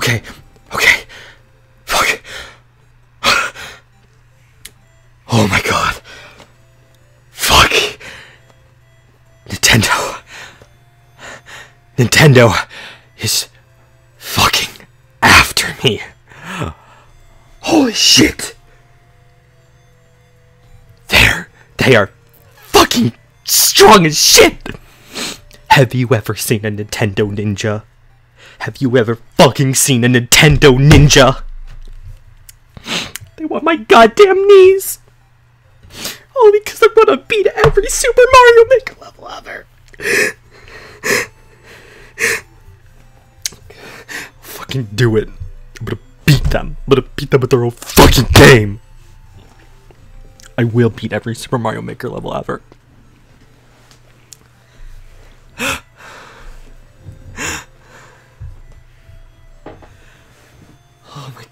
Okay. Okay. Fuck. Oh my god. Fuck. Nintendo. Nintendo is fucking after me. Holy shit. They're they are fucking strong as shit. Have you ever seen a Nintendo Ninja? Have you ever fucking seen a Nintendo Ninja? They want my goddamn knees. All because I want to beat every Super Mario Maker level ever. fucking do it. I'm gonna beat them. I'm gonna beat them with their own fucking game. I will beat every Super Mario Maker level ever.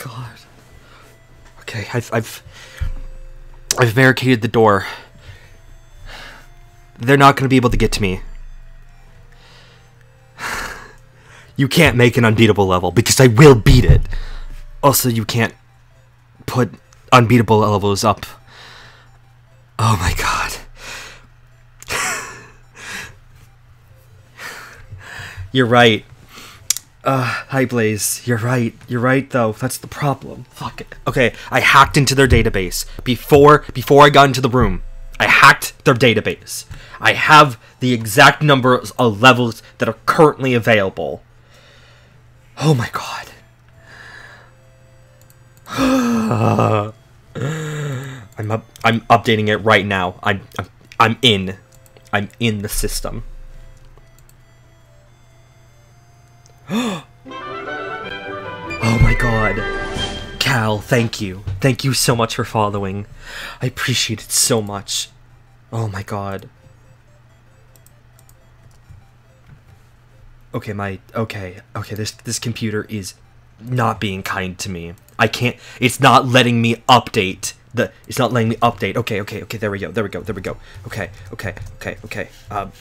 God. Okay, I've I've I've barricaded the door. They're not gonna be able to get to me. You can't make an unbeatable level because I will beat it. Also, you can't put unbeatable levels up. Oh my god. You're right. Uh, hi Blaze. You're right. You're right though. That's the problem. Fuck it. Okay, I hacked into their database before before I got into the room. I hacked their database. I have the exact number of levels that are currently available. Oh my god. I'm up, I'm updating it right now. I'm, I'm I'm in. I'm in the system. oh my god. Cal, thank you. Thank you so much for following. I appreciate it so much. Oh my god. Okay, my okay, okay, this this computer is not being kind to me. I can't it's not letting me update the it's not letting me update. Okay, okay, okay, there we go. There we go. There we go. Okay, okay, okay, okay. Um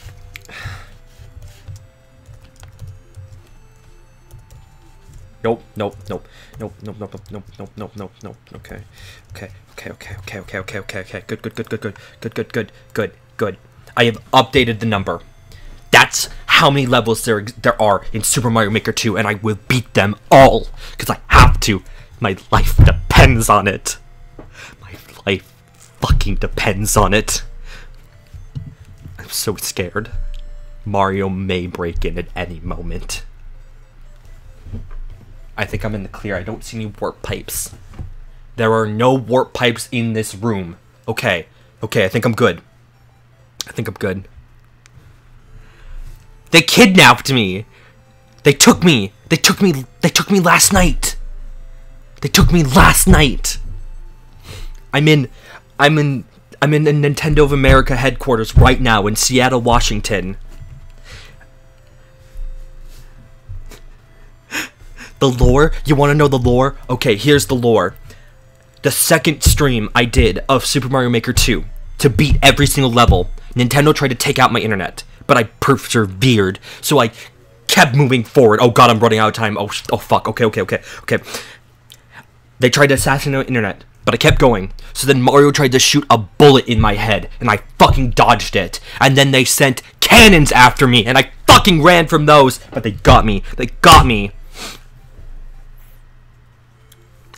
Nope, nope, nope, nope, nope, nope, nope, nope, nope, nope, nope, okay. Okay, okay, okay, okay, okay, okay, okay, okay. Good, good, good, good, good, good, good, good, good, good. I have updated the number. That's how many levels there there are in Super Mario Maker 2, and I will beat them all because I have to. My life depends on it. My life fucking depends on it. I'm so scared. Mario may break in at any moment. I think I'm in the clear. I don't see any warp pipes. There are no warp pipes in this room. Okay. Okay, I think I'm good. I think I'm good. They kidnapped me. They took me. They took me. They took me last night. They took me last night. I'm in. I'm in. I'm in the Nintendo of America headquarters right now in Seattle, Washington. The lore? You want to know the lore? Okay, here's the lore. The second stream I did of Super Mario Maker 2 to beat every single level, Nintendo tried to take out my internet, but I persevered. So I kept moving forward. Oh god, I'm running out of time. Oh, oh fuck. Okay, okay, okay, okay. They tried to assassinate my internet, but I kept going. So then Mario tried to shoot a bullet in my head, and I fucking dodged it. And then they sent cannons after me, and I fucking ran from those, but they got me. They got me.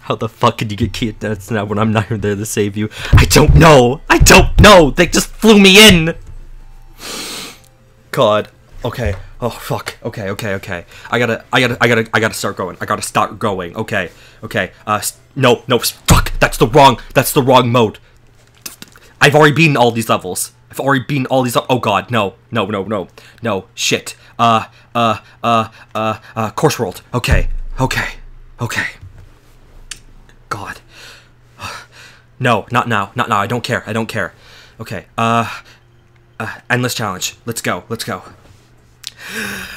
How the fuck did you get kidnapped now when I'm not even there to save you? I don't know. I don't know. They just flew me in. God. Okay. Oh fuck. Okay. Okay. Okay. I gotta. I gotta. I gotta. I gotta start going. I gotta start going. Okay. Okay. Uh. No. No. Fuck. That's the wrong. That's the wrong mode. I've already beaten all these levels. I've already beaten all these. Oh god. No. No. No. No. No. Shit. Uh. Uh. Uh. Uh. Uh. Course world. Okay. Okay. Okay. God. No, not now. Not now. I don't care. I don't care. Okay. Uh, uh endless challenge. Let's go. Let's go.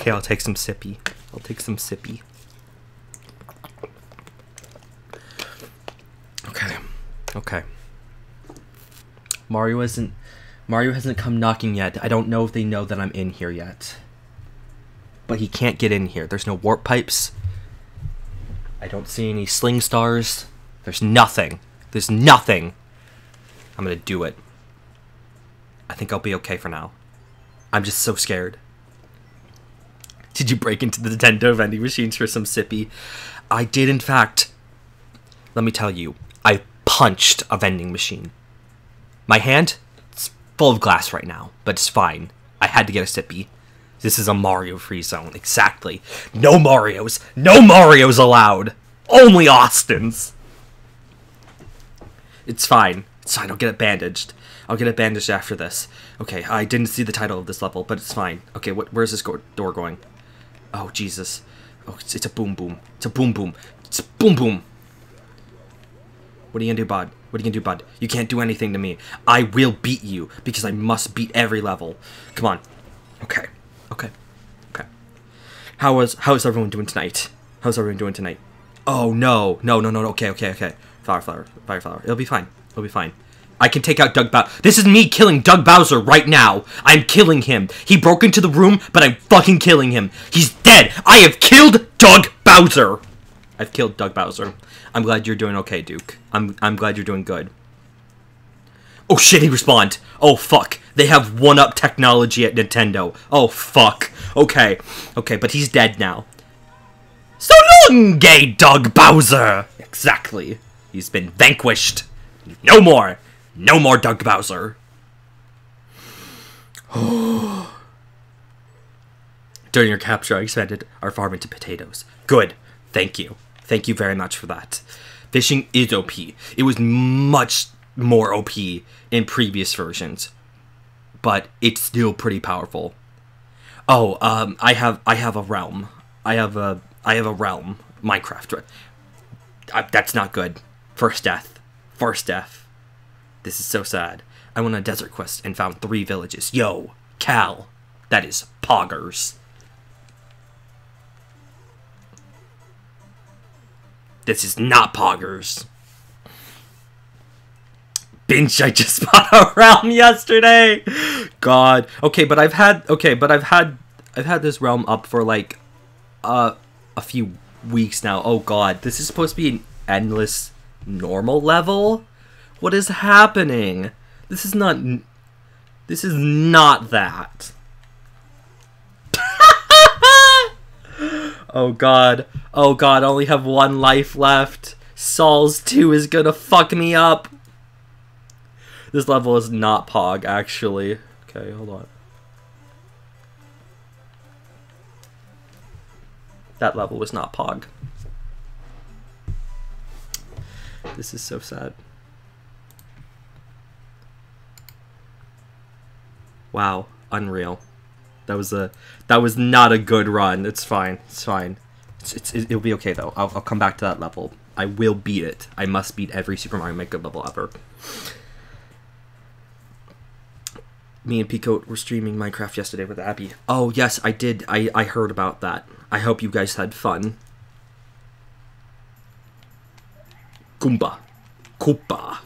Okay, I'll take some sippy. I'll take some sippy. Okay. Okay. Mario isn't Mario hasn't come knocking yet. I don't know if they know that I'm in here yet. But he can't get in here. There's no warp pipes. I don't see any sling stars. There's nothing. There's nothing. I'm gonna do it. I think I'll be okay for now. I'm just so scared. Did you break into the Nintendo vending machines for some sippy? I did, in fact. Let me tell you, I punched a vending machine. My hand, it's full of glass right now, but it's fine. I had to get a sippy. This is a Mario free zone, exactly. No Marios! No Marios allowed! Only Austins! It's fine. It's fine, I'll get it bandaged. I'll get it bandaged after this. Okay, I didn't see the title of this level, but it's fine. Okay, what, where's this go door going? Oh, Jesus. Oh, it's, it's a boom boom. It's a boom boom. It's a boom boom. What are you gonna do, bud? What are you gonna do, bud? You can't do anything to me. I will beat you, because I must beat every level. Come on. Okay. Okay. Okay. How was how is everyone doing tonight? How's everyone doing tonight? Oh no. No, no, no, no. Okay, okay, okay. Fire flower. Fire flower. It'll be fine. It'll be fine. I can take out Doug Bowser. This is me killing Doug Bowser right now. I'm killing him. He broke into the room, but I'm fucking killing him. He's dead. I have killed Doug Bowser. I've killed Doug Bowser. I'm glad you're doing okay, Duke. I'm I'm glad you're doing good. Oh shit, he respawned. Oh fuck. They have one-up technology at Nintendo. Oh fuck. Okay. Okay, but he's dead now. So long, gay Doug Bowser! Exactly. He's been vanquished. No more. No more Doug Bowser. During your capture, I expanded our farm into potatoes. Good. Thank you. Thank you very much for that. Fishing is OP. It was much more OP in previous versions, but it's still pretty powerful. Oh, um, I have I have a realm. I have a I have a realm. Minecraft. I, that's not good. First death. First death. This is so sad. I went on a desert quest and found three villages. Yo, Cal. That is poggers. This is not poggers. Binge, I just bought a realm yesterday. God. Okay, but I've had okay, but I've had I've had this realm up for like uh a few weeks now. Oh god, this is supposed to be an endless normal level? What is happening? This is not this is not that. oh god. Oh god, I only have one life left. Saul's 2 is gonna fuck me up. This level is not Pog, actually. Okay, hold on. That level was not Pog. This is so sad. Wow, unreal. That was a that was not a good run. It's fine. It's fine. It's, it's it'll be okay though. I'll, I'll come back to that level. I will beat it. I must beat every Super Mario Maker level ever. Me and Pico were streaming Minecraft yesterday with Abby. Oh yes, I did. I I heard about that. I hope you guys had fun. Goomba. Koopa.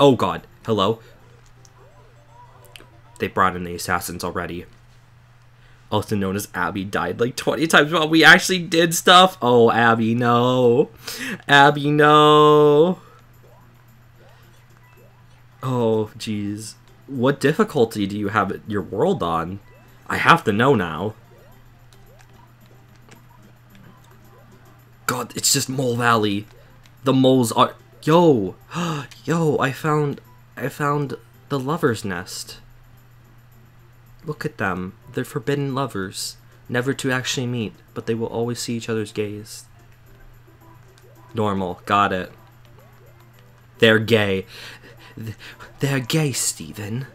Oh god. Hello? They brought in the assassins already. Also known as Abby died like 20 times while we actually did stuff. Oh, Abby, no. Abby, no. Oh, jeez. What difficulty do you have your world on? I have to know now. God, it's just Mole Valley. The moles are... Yo! Yo, I found... I found the lover's nest. Look at them. They're forbidden lovers. Never to actually meet, but they will always see each other's gaze. Normal. Got it. They're gay. They're gay, Steven.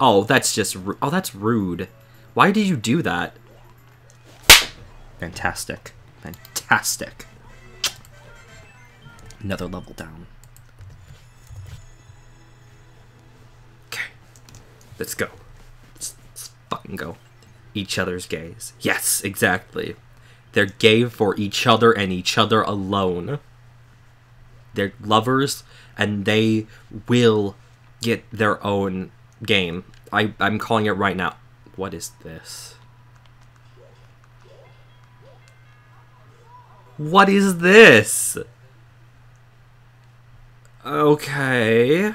Oh, that's just... Oh, that's rude. Why did you do that? Fantastic. Fantastic. Another level down. Okay. Let's go. Let's, let's fucking go. Each other's gays. Yes, exactly. They're gay for each other and each other alone. They're lovers and they will get their own game. I I'm calling it right now. What is this? What is this? Okay.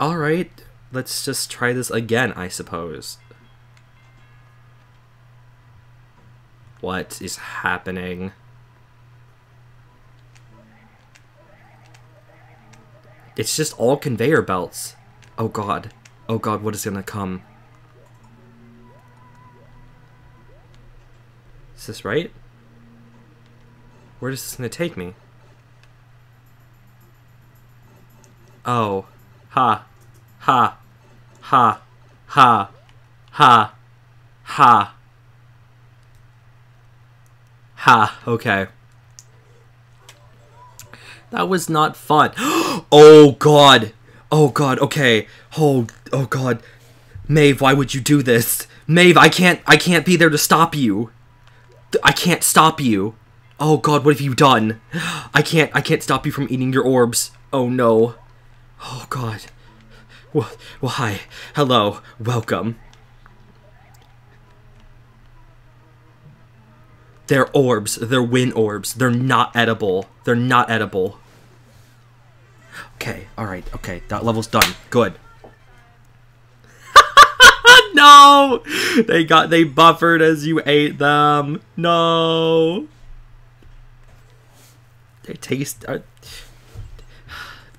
Alright, let's just try this again, I suppose. What is happening? It's just all conveyor belts. Oh god. Oh god, what is gonna come? Is this right? Where is this gonna take me? Oh. Ha. Ha. Ha. Ha. Ha. Ha. Ha. Okay. That was not fun. oh god. Oh god. Okay. Oh oh god. Maeve, why would you do this? Maeve, I can't I can't be there to stop you. I can't stop you. Oh god, what have you done? I can't I can't stop you from eating your orbs. Oh no. Oh god. Well, well hi. Hello. Welcome. They're orbs. They're win orbs. They're not edible. They're not edible. Okay, alright, okay. That level's done. Good. no! They got they buffered as you ate them. No. They taste are,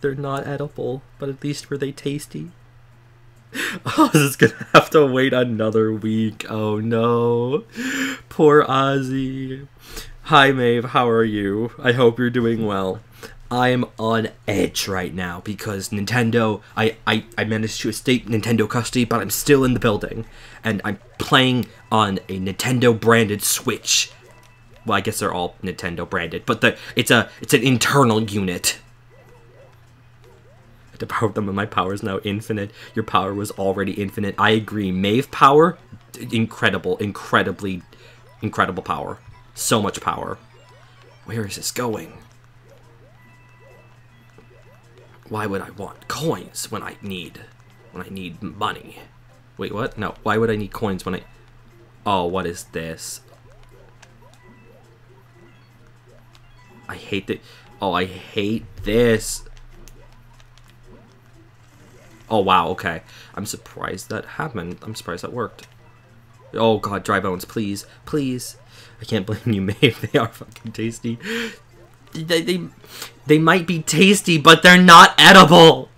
they're not edible, but at least were they tasty. Oh, this is gonna have to wait another week. Oh no. Poor Ozzy. Hi Maeve, how are you? I hope you're doing well. I'm on edge right now because Nintendo I, I, I managed to escape Nintendo custody, but I'm still in the building. And I'm playing on a Nintendo branded Switch. Well, I guess they're all Nintendo branded, but the it's a it's an internal unit. To power them and my power is now infinite. Your power was already infinite. I agree. Maeve power, incredible, incredibly, incredible power. So much power. Where is this going? Why would I want coins when I need when I need money? Wait, what? No, why would I need coins when I Oh, what is this? I hate that. Oh, I hate this. Oh, wow, okay. I'm surprised that happened. I'm surprised that worked. Oh, God, dry bones, please. Please. I can't blame you, Maeve. They are fucking tasty. They, they, they might be tasty, but they're not edible.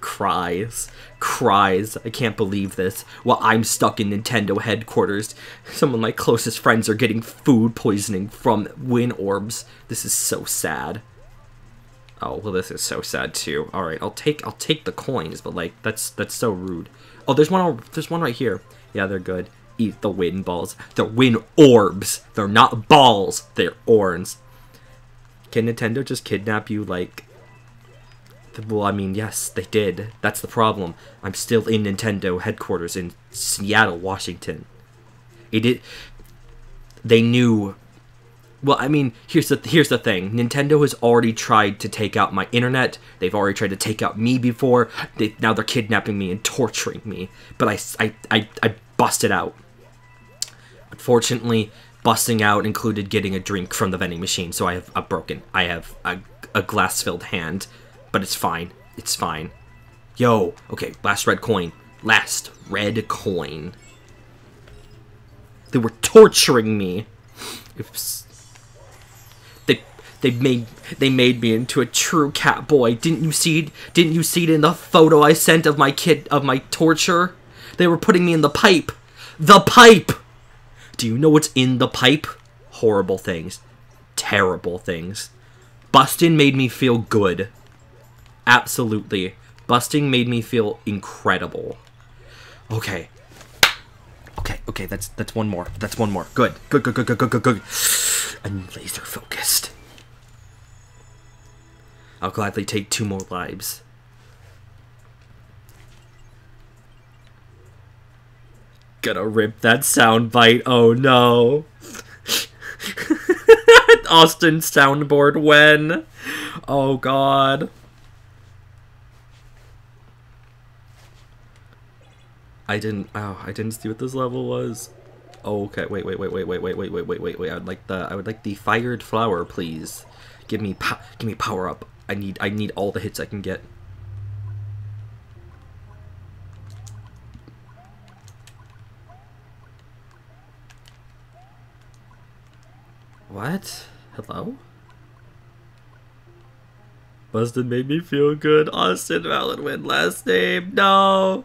Cries. Cries. I can't believe this. While I'm stuck in Nintendo headquarters, some of my closest friends are getting food poisoning from win orbs. This is so sad. Oh, well this is so sad too. All right, I'll take I'll take the coins, but like that's that's so rude. Oh, there's one there's one right here. Yeah, they're good. Eat the win balls. They're win orbs. They're not balls. They're orbs. Can Nintendo just kidnap you like well, I mean, yes, they did. That's the problem. I'm still in Nintendo headquarters in Seattle, Washington. It did. They knew well, I mean, here's the here's the thing. Nintendo has already tried to take out my internet. They've already tried to take out me before. They, now they're kidnapping me and torturing me. But I, I, I, I busted out. Unfortunately, busting out included getting a drink from the vending machine, so I have a broken. I have a, a glass-filled hand, but it's fine. It's fine. Yo, okay, last red coin. Last red coin. They were torturing me. If they made they made me into a true cat boy. Didn't you see? it? Didn't you see it in the photo I sent of my kid of my torture? They were putting me in the pipe. The pipe. Do you know what's in the pipe? Horrible things. Terrible things. Busting made me feel good. Absolutely. Busting made me feel incredible. Okay. Okay, okay, that's that's one more. That's one more. Good. Good, good, good, good, good, good, good. I'm laser focused. I'll gladly take two more lives. Gonna rip that soundbite. Oh no. Austin soundboard when? Oh god. I didn't oh, I didn't see what this level was. Oh, okay. Wait, wait, wait, wait, wait, wait, wait, wait, wait, wait, wait. I'd like the I would like the fired flower, please. Give me give me power up. I need I need all the hits I can get. What? Hello? Bustin made me feel good. Austin Allen win last name. No.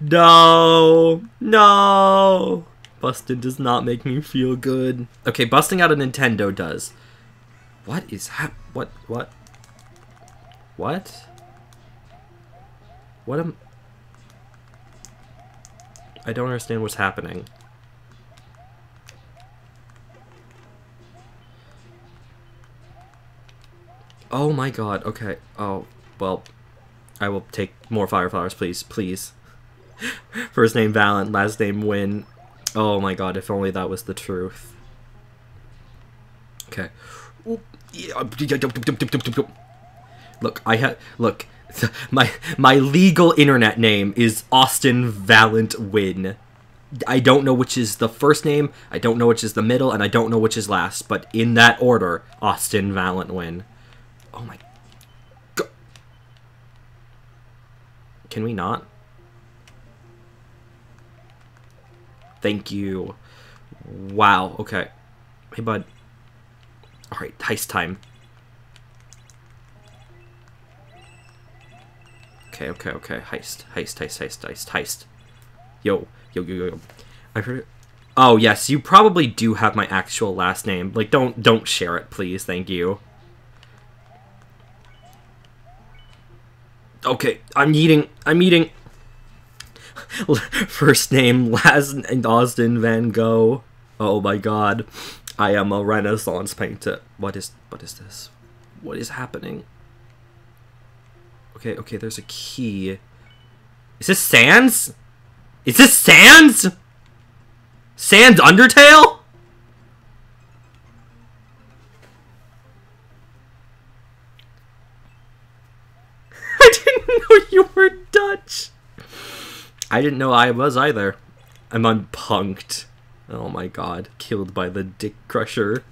No. No. Bustin does not make me feel good. Okay, busting out a Nintendo does. What is hap- what what? What? What am I don't understand what's happening. Oh my god, okay. Oh, well, I will take more fire flowers, please, please. First name Valant, last name Wynn. Oh my god, if only that was the truth. Okay. Look, I had look. My my legal internet name is Austin Valant Wynn. I don't know which is the first name, I don't know which is the middle, and I don't know which is last, but in that order, Austin Valant Wynn. Oh my god. Can we not? Thank you. Wow, okay. Hey, bud. Alright, heist time. Okay, okay, okay. Heist, heist, heist, heist, heist, heist. Yo, yo, yo, yo. I heard it. Oh, yes, you probably do have my actual last name. Like, don't, don't share it, please. Thank you. Okay, I'm eating. I'm eating. First name, last name, Austin Van Gogh. Oh my god. I am a renaissance painter. What is what is this? What is happening? Okay, okay, there's a key. Is this Sans? Is this Sans? Sans Undertale? You were Dutch. I didn't know I was either. I'm unpunked. Oh my god. Killed by the Dick Crusher.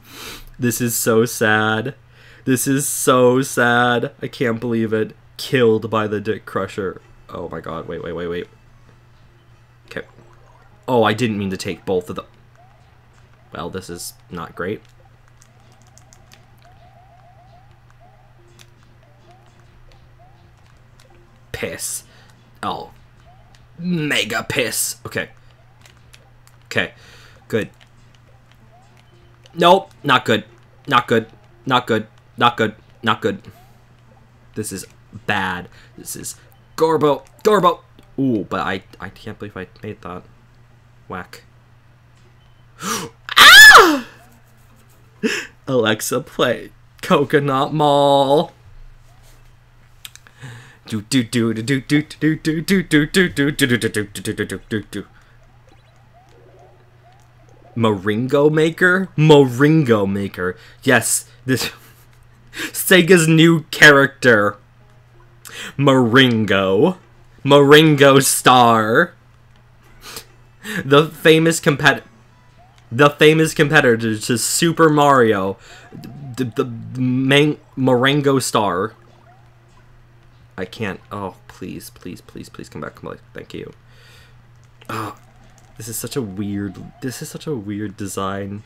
This is so sad. This is so sad. I can't believe it. Killed by the Dick Crusher. Oh my god. Wait, wait, wait, wait. Okay. Oh, I didn't mean to take both of them. Well, this is not great. Piss. Oh. Mega piss. Okay. Okay. Good. Nope. Not good. Not good. Not good. Not good. Not good. This is bad. This is Gorbo. Gorbo. Ooh, but I I can't believe I made that. Whack. ah! Alexa, play Coconut Mall. Do do do do do do do do do do do do do do do do do do Moringo Maker? Moringo Maker. Yes, this Sega's new character. Moringo. Moringo Star. The famous compet the famous competitor to Super Mario. The, the, the Moringo Star. I can't. Oh, please, please, please, please come back. Come back. Thank you. Oh, this is such a weird. This is such a weird design.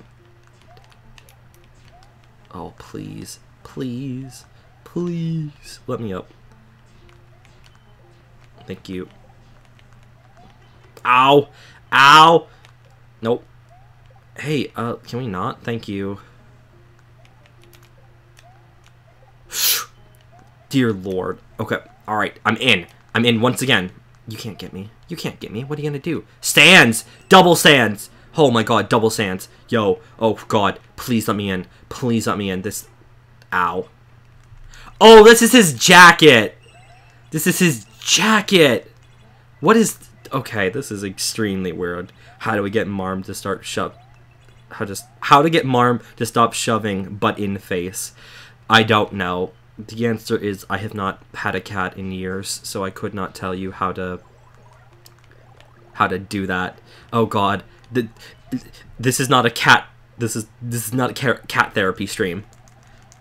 Oh, please, please, please, let me up. Thank you. Ow, ow. Nope. Hey, uh, can we not? Thank you. Dear Lord. Okay, alright, I'm in. I'm in once again. You can't get me. You can't get me. What are you gonna do? Stands! Double stands! Oh my god, double stands. Yo, oh god, please let me in. Please let me in. This... Ow. Oh, this is his jacket! This is his jacket! What is... Okay, this is extremely weird. How do we get Marm to start shove... How just... How to get Marm to stop shoving butt in face? I don't know The answer is I have not had a cat in years, so I could not tell you how to how to do that. Oh god. The, this is not a cat this is this is not a cat therapy stream.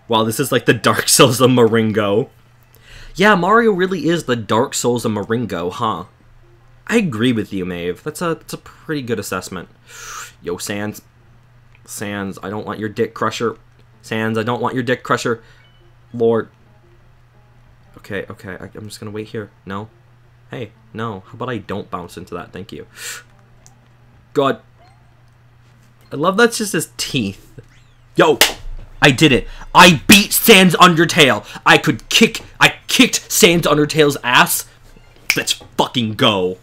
Wow, this is like the Dark Souls of Maringo. Yeah, Mario really is the Dark Souls of Maringo, huh? I agree with you, Maeve. That's a that's a pretty good assessment. Yo, Sans. Sans, I don't want your dick crusher. Sans, I don't want your dick crusher. Lord. Okay, okay, I, I'm just gonna wait here. No? Hey, no. How about I don't bounce into that? Thank you. God. I love that's just his teeth. Yo! I did it. I beat Sans Undertale. I could kick. I kicked Sans Undertale's ass. Let's fucking go.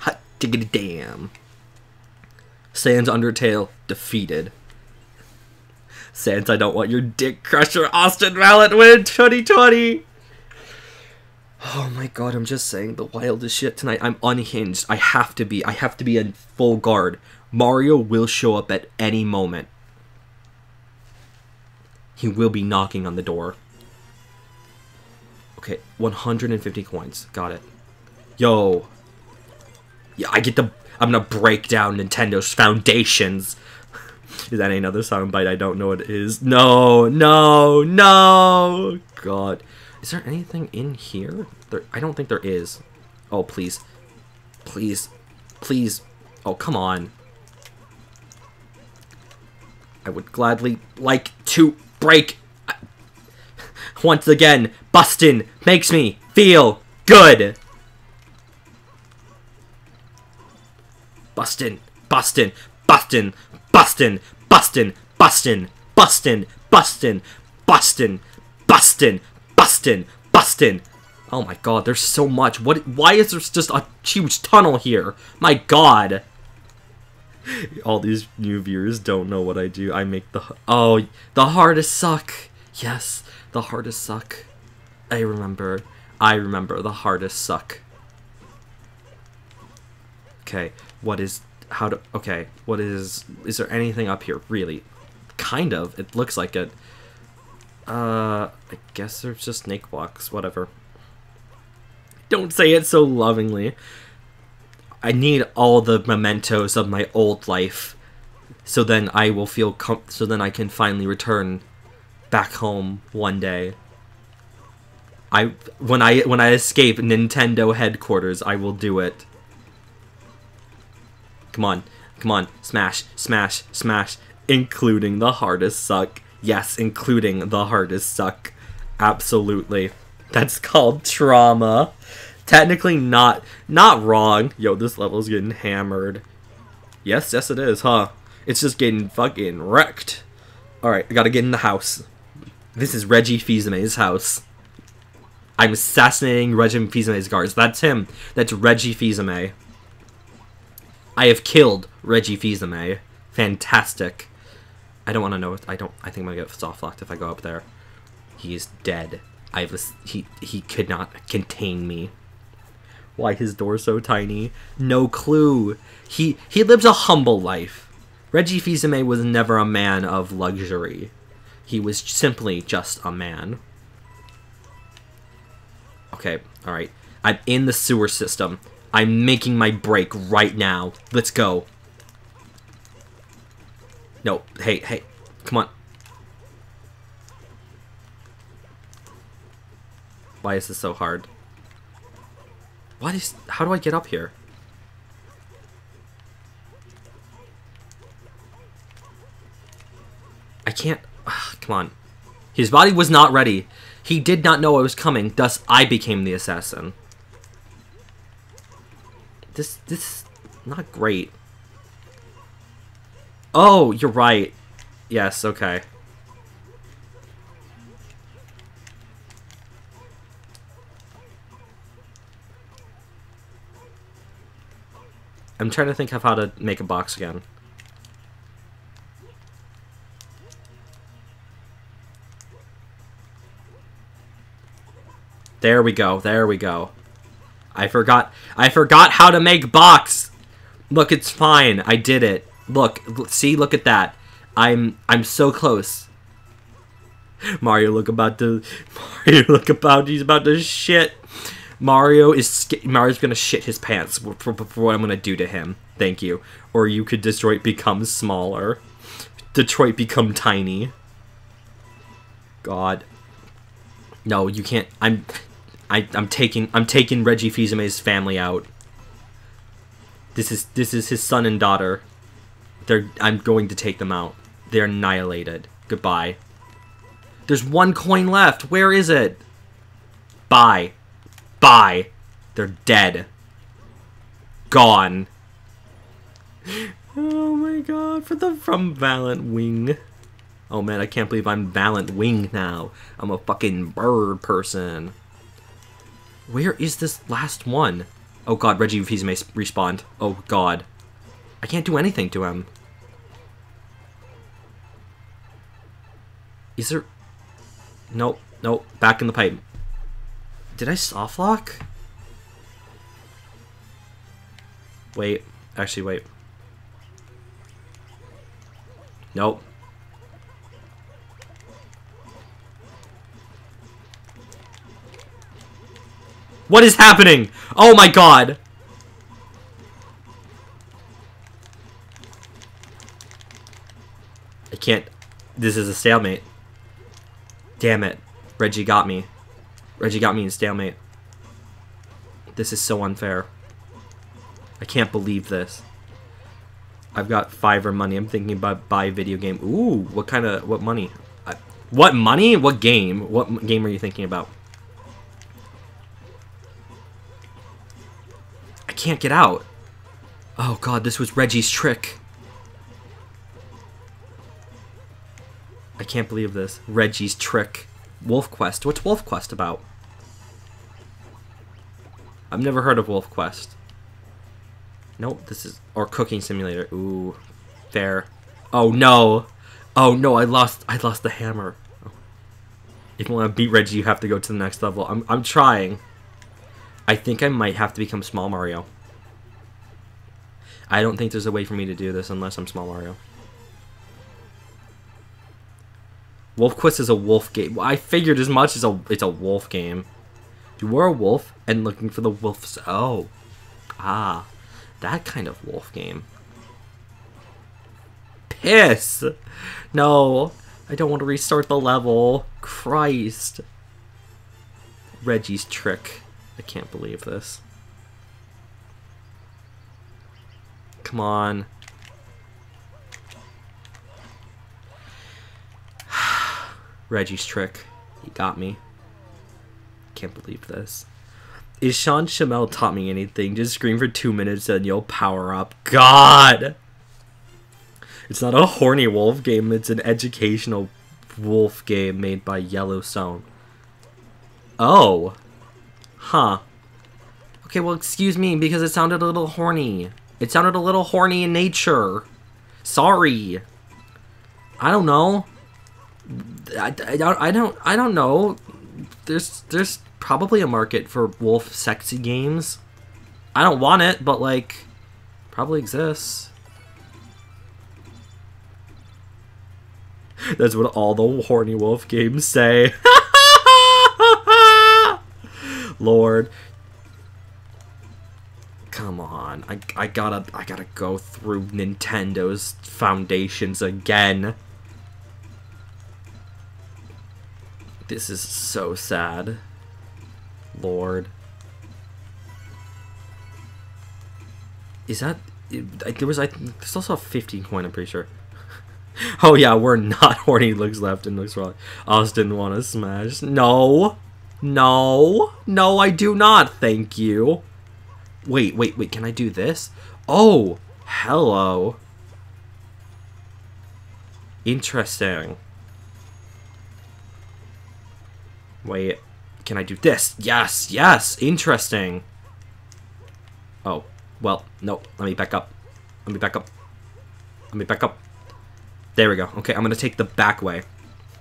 Hot diggity damn. Sans Undertale defeated. Sans, I don't want your dick crusher Austin Mallet win 2020. Oh my god, I'm just saying the wildest shit tonight. I'm unhinged. I have to be. I have to be in full guard. Mario will show up at any moment. He will be knocking on the door. Okay, 150 coins. Got it. Yo. Yeah, I get the... I'm gonna break down Nintendo's foundations. Is that another soundbite? I don't know what it is. No, no, no! God. Is there anything in here? There, I don't think there is. Oh, please. Please. Please. Oh, come on. I would gladly like to break. Once again, Bustin makes me feel good. Bustin, Bustin, Bustin, Bustin, Bustin, Bustin, Bustin, Bustin, Bustin, Bustin, Bustin, Bustin. Oh my god, there's so much. What? Why is there just a huge tunnel here? My god. All these new viewers don't know what I do. I make the... Oh, the hardest suck. Yes, the hardest suck. I remember. I remember the hardest suck. Okay, what is... How to... Okay, what is... Is there anything up here? Really? Kind of. It looks like it. Uh, I guess there's just snake blocks. Whatever. Don't say it so lovingly. I need all the mementos of my old life, so then I will feel com- so then I can finally return back home one day. I when I when I escape Nintendo headquarters, I will do it. Come on, come on, smash, smash, smash, including the hardest suck. Yes, including the hardest suck. Absolutely. That's called trauma technically not not wrong. Yo, this level's getting hammered. Yes, yes it is, huh? It's just getting fucking wrecked. Alright, I gotta get in the house. This is Reggie Fils-Aimé's house. I'm assassinating Reggie Fils-Aimé's guards. That's him. That's Reggie Fils-Aimé. I have killed Reggie Fils-Aimé. Fantastic. I don't want to know. If, I don't. I think I'm gonna get soft locked if I go up there. He is dead. I was. He he could not contain me why his door's so tiny. No clue. He he lives a humble life. Reggie fils was never a man of luxury. He was simply just a man. Okay, alright. I'm in the sewer system. I'm making my break right now. Let's go. No, hey, hey, come on. Why is this so hard? What is... How do I get up here? I can't... Ugh, come on. His body was not ready. He did not know I was coming, thus I became the assassin. This... This... Not great. Oh, you're right. Yes, okay. I'm trying to think of how to make a box again. There we go. There we go. I forgot. I forgot how to make box. Look, it's fine. I did it. Look, see, look at that. I'm I'm so close. Mario look about to Mario look about he's about to shit. Mario is Mario's gonna shit his pants for, for, for what I'm gonna do to him. Thank you. Or you could Detroit become smaller. Detroit become tiny. God. No, you can't. I'm, I, I'm taking. I'm taking Reggie Fils-Aimé's family out. This is this is his son and daughter. They're. I'm going to take them out. They're annihilated. Goodbye. There's one coin left. Where is it? Bye. Bye. They're dead. Gone. Oh my god, for the from Valant Wing. Oh man, I can't believe I'm Valant Wing now. I'm a fucking bird person. Where is this last one? Oh god, Reggie if Fils-Aimé respawn. Oh god. I can't do anything to him. Is there... Nope, nope, back in the pipe. Did I soft lock? Wait, actually wait. Nope. What is happening? Oh my god! I can't... This is a stalemate. Damn it. Reggie got me. Reggie got me in stalemate. This is so unfair. I can't believe this. I've got Fiverr money. I'm thinking about buy video game. Ooh, what kind of... What money? I, what money? What game? What game are you thinking about? Can't get out. Oh god, this was Reggie's trick. I can't believe this. Reggie's trick. Wolf Quest. What's Wolf Quest about? I've never heard of Wolf Quest. Nope, this is... Or Cooking Simulator. Ooh, fair. Oh, no. Oh, no, I lost I lost the hammer. If you want to beat Reggie, you have to go to the next level. I'm, I'm trying. I think I might have to become Small Mario. I don't think there's a way for me to do this unless I'm Small Mario. Wolf Quest is a wolf game. I figured as much as a it's a wolf game. You were a wolf and looking for the wolf's oh. Ah. That kind of wolf game. Piss! No. I don't want to restart the level. Christ. Reggie's trick. I can't believe this. Come on. Reggie's trick. He got me. Can't believe this. Is Sean Shamel taught me anything? Just scream for two minutes and you'll power up. God! It's not a horny wolf game, it's an educational wolf game made by Yellowstone. Oh. Huh. Okay, well, excuse me, because it sounded a little horny. It sounded a little horny in nature. Sorry. I don't know. I, I, don't, I don't I don't know. There's there's probably a market for wolf sexy games. I don't want it, but like probably exists. That's what all the horny wolf games say. Lord. Come on. I, I gotta I gotta go through Nintendo's foundations again. This is so sad. Lord. Is that... There was... I, there's also a 15 coin, I'm pretty sure. oh yeah, we're not horny looks left and looks right. Austin didn't want to smash. No. No. No, I do not, thank you. Wait, wait, wait, can I do this? Oh, hello. Interesting. Wait, can I do this? Yes, yes, interesting. Oh, well, no, let me back up. Let me back up. Let me back up. There we go. Okay, I'm gonna take the back way.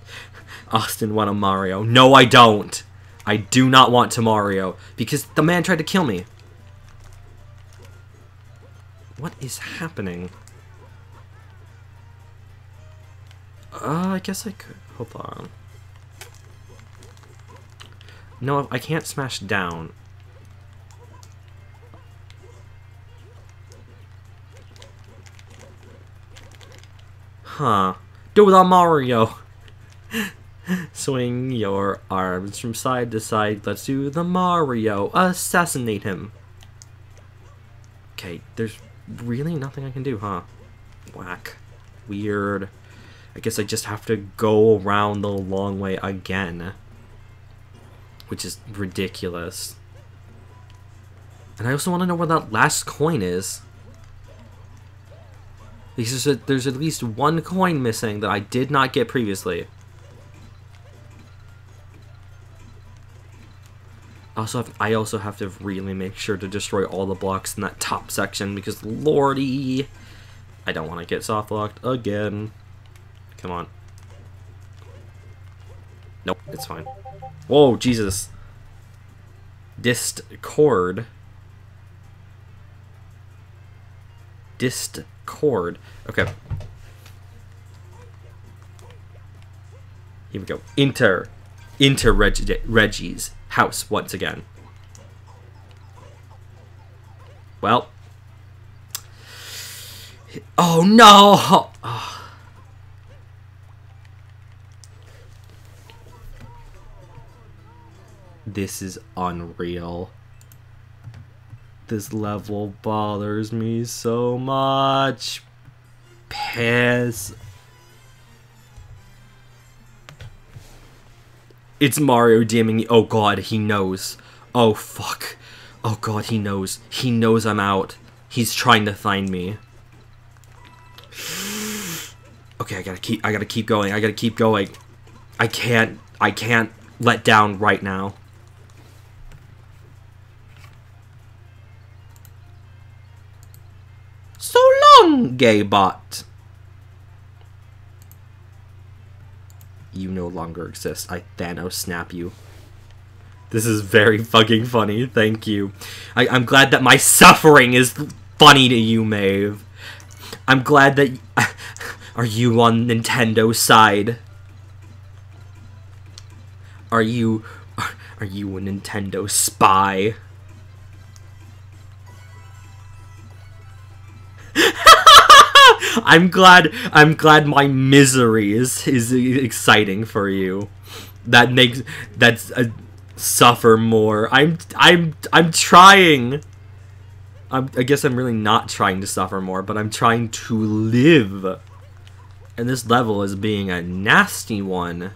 Austin want a Mario. No, I don't. I do not want to Mario because the man tried to kill me. What is happening? Uh, I guess I could. Hold on. No, I can't smash down. Huh. Do the Mario! Swing your arms from side to side. Let's do the Mario. Assassinate him. Okay, there's really nothing I can do, huh? Whack. Weird. I guess I just have to go around the long way again. Which is ridiculous. And I also want to know where that last coin is. There's at least one coin missing that I did not get previously. Also, have, I also have to really make sure to destroy all the blocks in that top section because, lordy, I don't want to get soft locked again. Come on. Nope, it's fine. Whoa, Jesus. Discord. Discord. Okay. Here we go. Enter. Enter Reg Reggie's house once again. Well. Oh no! Oh. This is unreal. This level bothers me so much. Piss. It's Mario DMing. Oh god, he knows. Oh fuck. Oh god, he knows. He knows I'm out. He's trying to find me. Okay, I gotta keep I gotta keep going. I gotta keep going. I can't I can't let down right now. So long, gay bot. You no longer exist. I Thanos snap you. This is very fucking funny. Thank you. I, I'm glad that my suffering is funny to you, Maeve. I'm glad that... Are you on Nintendo's side? Are you... Are you a Nintendo spy? I'm glad I'm glad my misery is is exciting for you. That makes that's a uh, suffer more. I'm I'm I'm trying. I'm, I guess I'm really not trying to suffer more, but I'm trying to live. And this level is being a nasty one.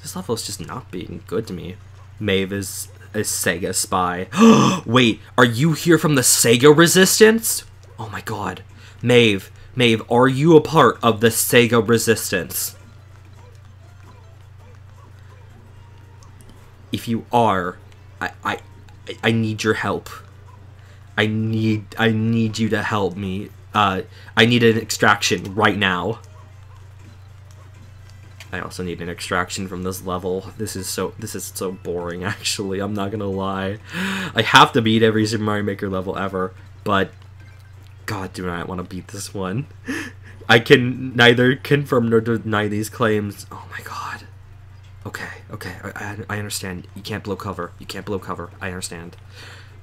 This level is just not being good to me. Maeve is a Sega spy. Wait, are you here from the Sega Resistance? Oh my god. Maeve, Maeve, are you a part of the Sega Resistance? If you are, I, I, I need your help. I need, I need you to help me. Uh, I need an extraction right now. I also need an extraction from this level. This is so this is so boring actually, I'm not gonna lie. I have to beat every Super Mario Maker level ever, but God do I want to beat this one. I can neither confirm nor deny these claims. Oh my god. Okay, okay, I, I understand. You can't blow cover. You can't blow cover. I understand.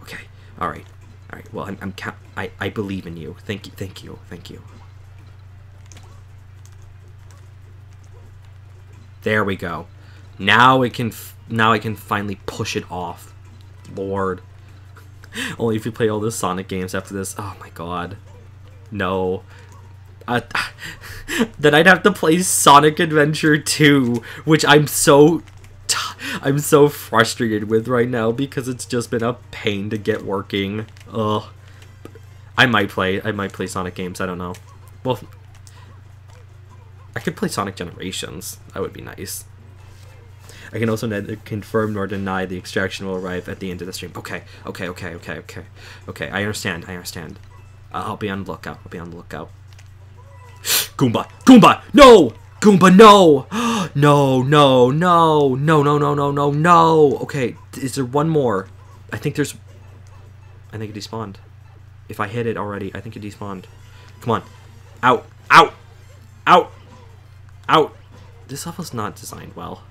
Okay, alright. Alright, well, I'm, I'm I, I believe in you. Thank you, thank you, thank you. There we go. Now it can, now I can finally push it off. Lord. Only if you play all the Sonic games after this. Oh my god. No. Then I'd have to play Sonic Adventure 2, which I'm so I'm so frustrated with right now because it's just been a pain to get working. Ugh. I might play I might play Sonic games, I don't know. Well I could play Sonic Generations. That would be nice. I can also neither confirm nor deny the extraction will arrive at the end of the stream. Okay, okay, okay, okay, okay. Okay, I understand, I understand. I'll be on the lookout, I'll be on the lookout. Goomba! Goomba! No! Goomba, no! no, no, no, no, no, no, no, no, no! Okay, is there one more? I think there's... I think it despawned. If I hit it already, I think it despawned. Come on. Out! Out! Out! Out! This level's not designed well.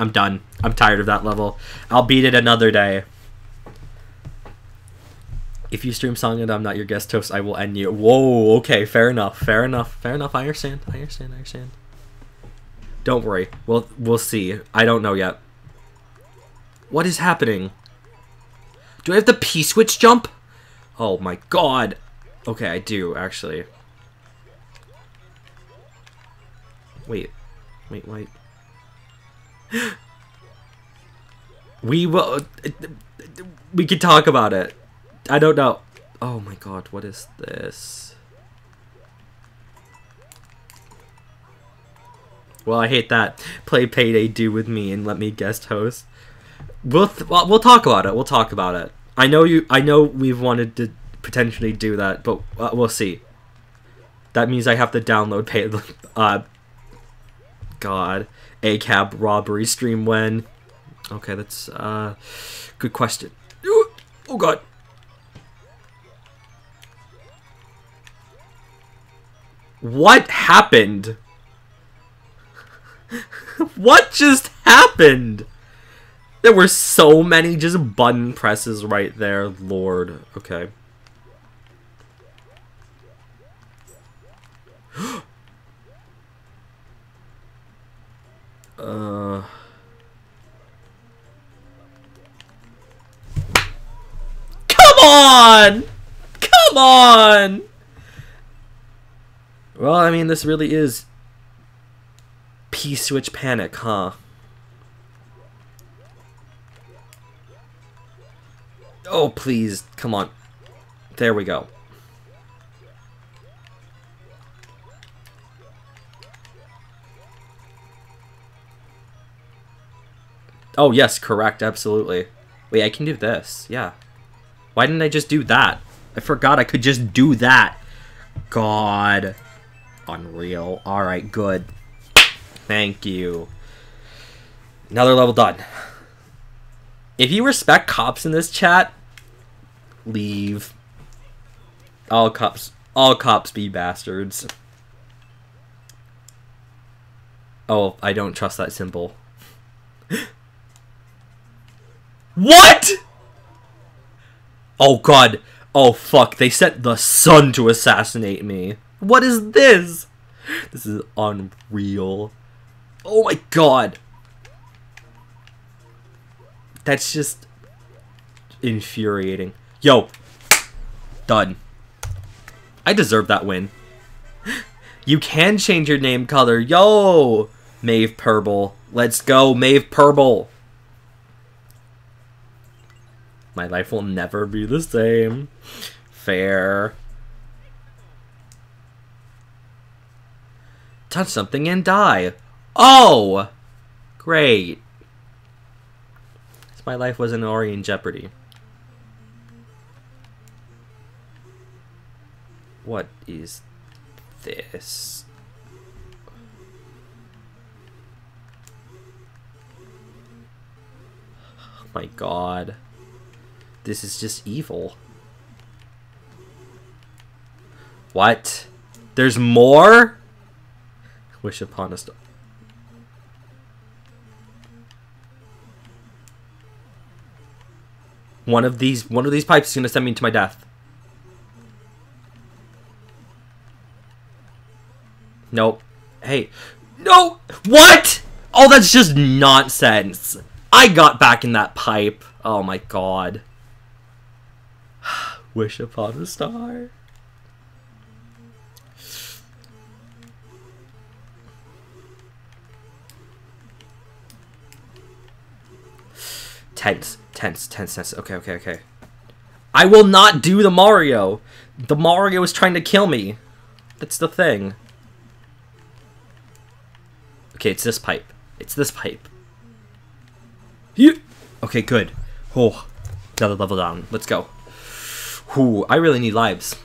I'm done. I'm tired of that level. I'll beat it another day. If you stream song and I'm not your guest host, I will end you. Whoa, okay, fair enough, fair enough, fair enough. I understand, I understand, I understand. Don't worry, we'll we'll see. I don't know yet. What is happening? Do I have the P switch jump? Oh my god. Okay, I do actually. Wait, wait, wait. We will. We can talk about it. I don't know. Oh my god, what is this? Well, I hate that. Play Payday 2 with me and let me guest host. We'll well, we'll talk about it. We'll talk about it. I know you. I know we've wanted to potentially do that, but uh, we'll see. That means I have to download pay. Uh, God, a cab robbery stream when? Okay, that's uh, good question. Oh God. What happened? what just happened? There were so many just button presses right there, lord. Okay. Uh... Come on! Come on! Well, I mean, this really is P-switch panic, huh? Oh, please. Come on. There we go. Oh, yes, correct. Absolutely. Wait, I can do this. Yeah. Why didn't I just do that? I forgot I could just do that. God. Unreal. Alright, good. Thank you. Another level done. If you respect cops in this chat, leave. All cops, all cops be bastards. Oh, I don't trust that symbol. what? Oh god. Oh fuck, they sent the sun to assassinate me. What is this? This is unreal. Oh my god. That's just infuriating. Yo. Done. I deserve that win. You can change your name color. Yo! Maeve Purple. Let's go, Maeve Purple. My life will never be the same. Fair. touch something and die. Oh! Great. My life wasn't already in jeopardy. What is this? Oh my god. This is just evil. What? There's more? Wish upon a star. One of these one of these pipes is gonna send me to my death. Nope. Hey. No! What? Oh, that's just nonsense. I got back in that pipe. Oh my god. Wish upon a star. Tense, tense, tense, tense. Okay, okay, okay. I will not do the Mario. The Mario is trying to kill me. That's the thing. Okay, it's this pipe. It's this pipe. You. Okay, good. Oh, another level down. Let's go. Ooh, I really need lives.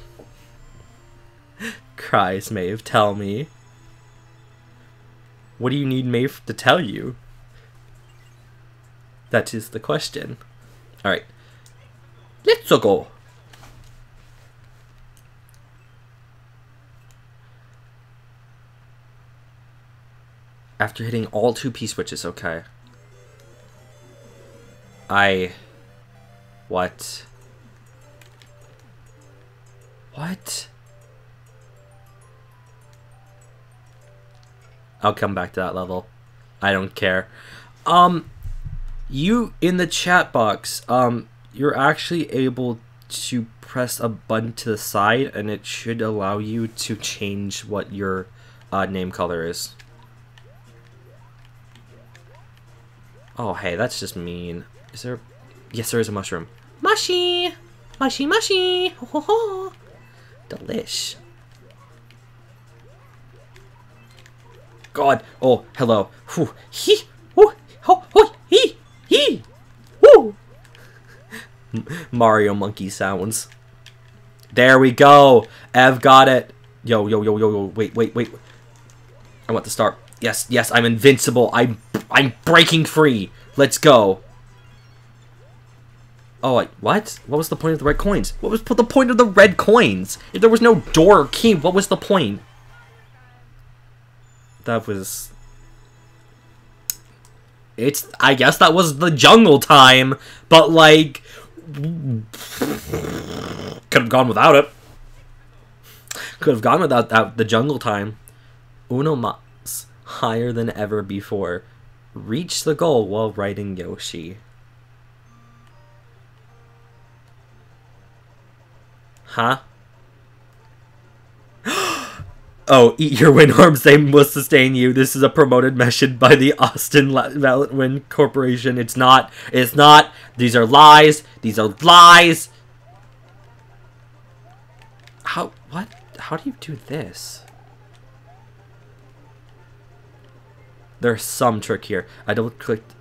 Cries Maeve, tell me. What do you need Maeve to tell you? That is the question. Alright. Let's go. After hitting all two P switches, okay. I... What? What? I'll come back to that level. I don't care. Um, you, in the chat box, um, you're actually able to press a button to the side and it should allow you to change what your uh, name color is. Oh, hey, that's just mean. Is there... Yes, there is a mushroom. Mushy! Mushy, mushy! Ho, ho, ho! Delish. God. Oh, hello. Whew. He. Whoo. Ho. Ho. He. He. Woo. Mario monkey sounds. There we go. Ev got it. Yo, yo, yo, yo, yo. Wait, wait, wait. I want to start. Yes, yes, I'm invincible. I'm I'm breaking free. Let's go. Oh, wait, what? What was the point of the red coins? What was the point of the red coins? If there was no door or key, what was the point? That was... It's... I guess that was the jungle time, but like... Could have gone without it. Could have gone without that, the jungle time. Uno mas, higher than ever before. Reach the goal while riding Yoshi. Huh? oh, eat your wind arms, they will sustain you. This is a promoted mission by the Austin Wind Corporation. It's not. It's not. These are lies. These are lies. How, what? How do you do this? There's some trick here. I double clicked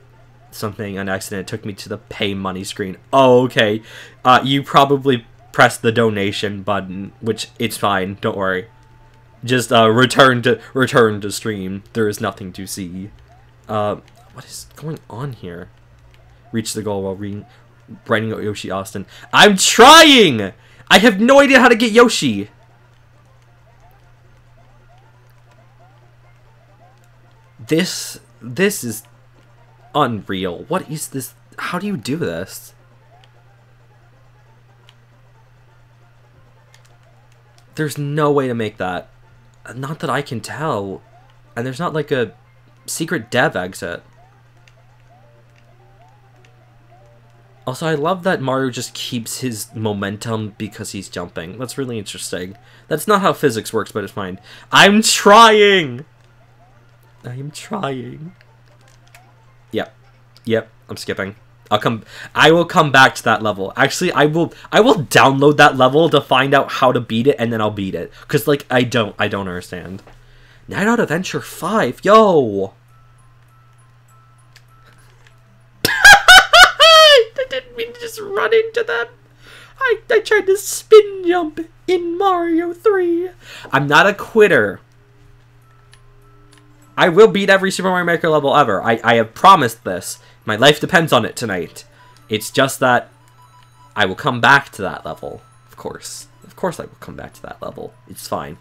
something on accident. It took me to the pay money screen. Oh, okay. Uh, you probably press the donation button, which it's fine. Don't worry. Just uh, return to return to stream. There is nothing to see. Uh, what is going on here? Reach the goal while reading, writing out Yoshi Austin. I'm trying. I have no idea how to get Yoshi. This this is unreal. What is this? How do you do this? There's no way to make that. Not that I can tell. And there's not like a secret dev exit. Also, I love that Mario just keeps his momentum because he's jumping. That's really interesting. That's not how physics works, but it's fine. I'm trying! I am trying. Yep. Yep, I'm skipping. I'll come I will come back to that level. Actually, I will I will download that level to find out how to beat it and then I'll beat it cuz like I don't I don't understand. Night Out Adventure 5. Yo. I didn't mean to just run into them. I I tried to spin jump in Mario 3. I'm not a quitter. I will beat every Super Mario Maker level ever. I, I have promised this. My life depends on it tonight. It's just that I will come back to that level. Of course. Of course I will come back to that level. It's fine.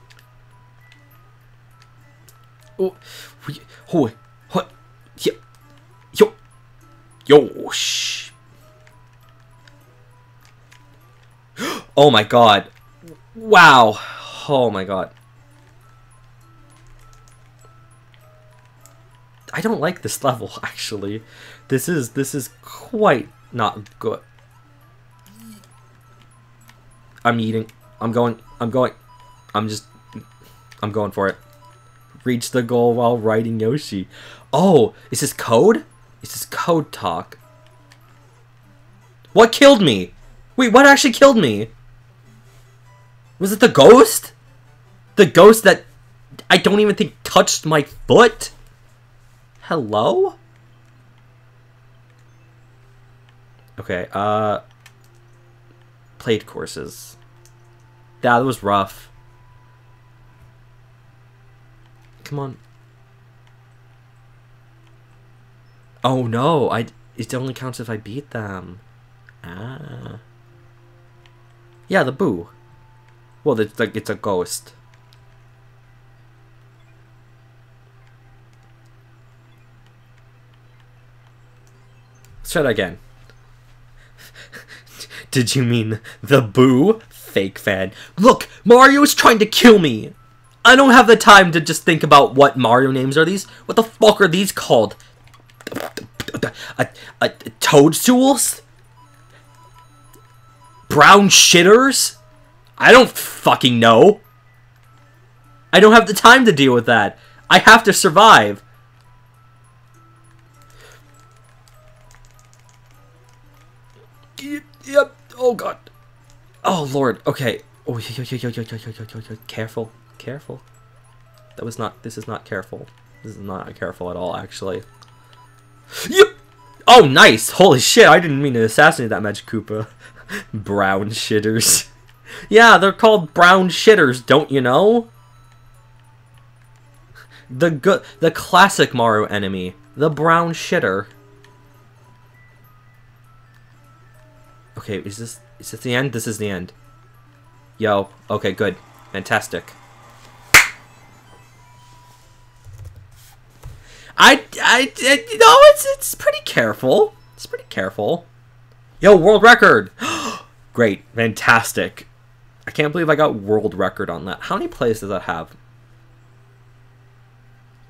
Oh, oh, what? Yo, yo, yo, shh. Oh my god. Wow. Oh my god. I don't like this level, actually. This is this is quite not good. I'm eating. I'm going. I'm going. I'm just. I'm going for it. Reach the goal while riding Yoshi. Oh, is this code? Is this code talk? What killed me? Wait, what actually killed me? Was it the ghost? The ghost that I don't even think touched my foot? Hello? Okay, uh... Played courses. That was rough. Come on. Oh no, I it only counts if I beat them. Ah. Yeah, the boo. Well, it's like it's a ghost. Let's try that again. Did you mean the boo? Fake fan. Look, Mario is trying to kill me. I don't have the time to just think about what Mario names are these. What the fuck are these called? A, a, toadstools? Brown shitters? I don't fucking know. I don't have the time to deal with that. I have to survive. Oh god. Oh lord. Okay. Oh, yo, yo, yo, yo, yo, yo, yo, yo, yo. careful, careful. That was not. This is not careful. This is not careful at all, actually. Yep. Oh, nice. Holy shit! I didn't mean to assassinate that Magic Koopa. brown shitters. yeah, they're called brown shitters. Don't you know? The good, the classic Mario enemy, the brown shitter. Okay, is this is this the end? This is the end. Yo, okay, good. Fantastic. I, I, I know, it's, it's pretty careful. It's pretty careful. Yo, world record! Great, fantastic. I can't believe I got world record on that. How many plays does that have?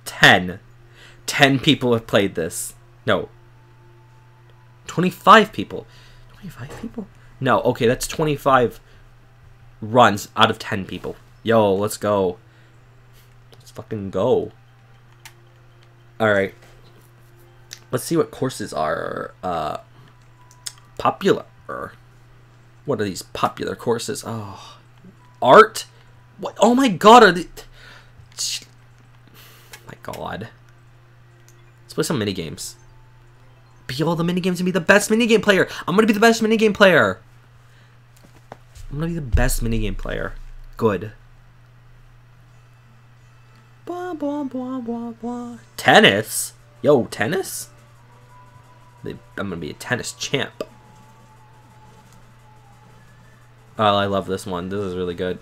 10. 10 people have played this. No. 25 people. 25 people? No, okay, that's 25 runs out of 10 people. Yo, let's go. Let's fucking go. Alright. Let's see what courses are uh, popular. What are these popular courses? Oh. Art? What? Oh my god, are the... My god. Let's play some mini games be all the minigames and be the best minigame player. I'm gonna be the best minigame player. I'm gonna be the best minigame player. Good. Blah, blah, blah, blah, blah. Tennis? Yo, tennis? I'm gonna be a tennis champ. Oh, I love this one. This is really good.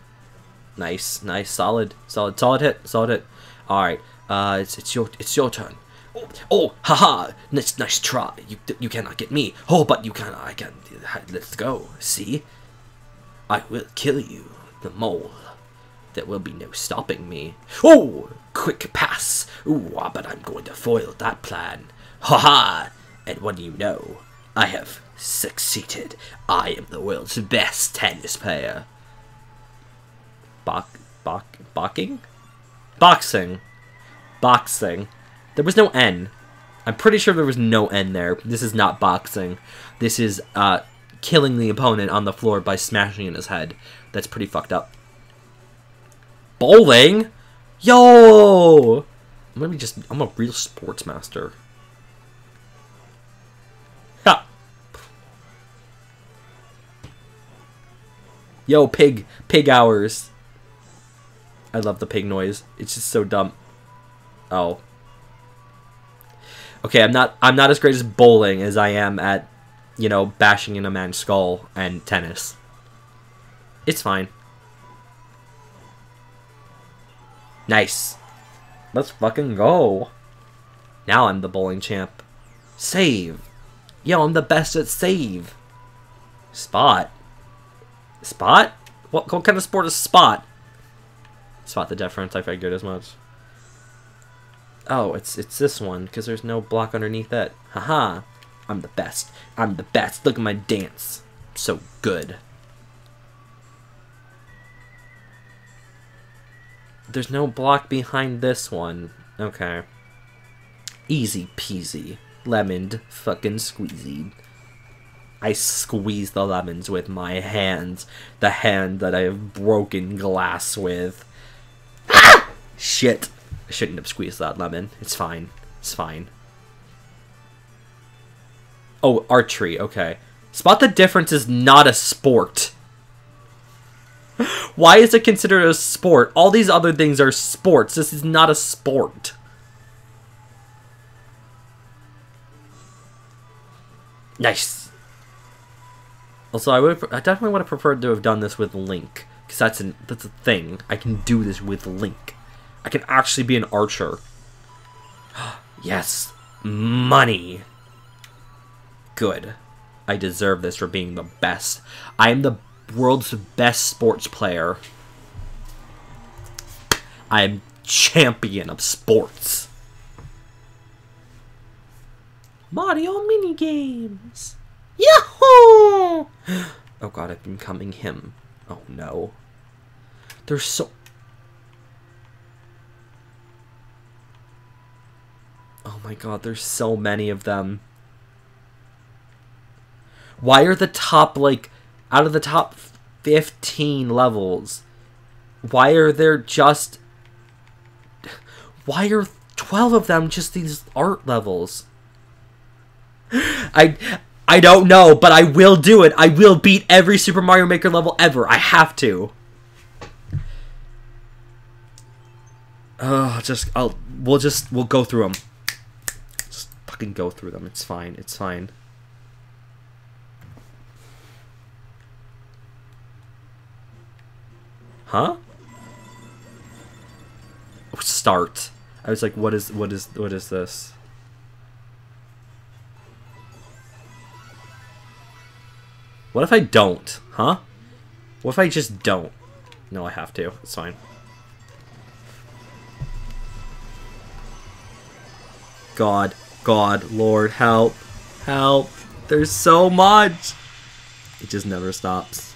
Nice, nice, solid, solid, solid hit, solid hit. All right, uh, it's it's your it's your turn. Oh, oh, haha! Nice, nice try. You, you cannot get me. Oh, but you can. I can. Let's go. See, I will kill you, the mole. There will be no stopping me. Oh, quick pass. Ooh, ah, but I'm going to foil that plan. Ha ha! And what do you know? I have succeeded. I am the world's best tennis player. Bok, bok, boxing, boxing, boxing. There was no N. I'm pretty sure there was no N there. This is not boxing. This is uh, killing the opponent on the floor by smashing in his head. That's pretty fucked up. Bowling? Yo! I'm gonna be just, I'm a real sports master. Ha! Yo, pig, pig hours. I love the pig noise. It's just so dumb. Oh, okay, I'm not I'm not as great as bowling as I am at, you know, bashing in a man's skull and tennis. It's fine. Nice. Let's fucking go. Now I'm the bowling champ. Save. Yo, I'm the best at save. Spot. Spot? What, what kind of sport is spot? Spot the difference, I figured as much. Oh, it's it's this one, because there's no block underneath it. Haha. I'm the best. I'm the best. Look at my dance. So good. There's no block behind this one. Okay. Easy peasy. Lemon fucking squeezy. I squeeze the lemons with my hands. The hand that I have broken glass with. Ah! Shit. I shouldn't have squeezed that lemon. It's fine. It's fine. Oh, archery. Okay. Spot the difference is not a sport. Why is it considered a sport? All these other things are sports. This is not a sport. Nice. Also, I would I definitely would have preferred to have done this with Link, because that's that's a thing. I can do this with Link. I can actually be an archer. yes, money. Good. I deserve this for being the best. I am the world's best sports player. I am champion of sports. Mario mini games. Yahoo! Oh god, I've been coming him. Oh no. There's so Oh my god, there's so many of them. Why are the top, like, out of the top 15 levels, why are there just. Why are 12 of them just these art levels? I. I don't know, but I will do it. I will beat every Super Mario Maker level ever. I have to. Oh, just I'll we'll just we'll go through them fucking go through them. It's fine. It's fine. Huh? Oh, start. I was like, what is what is what is this? What if I don't? Huh? What if I just don't? No, I have to. It's fine. God. God, Lord, help. Help. There's so much. It just never stops.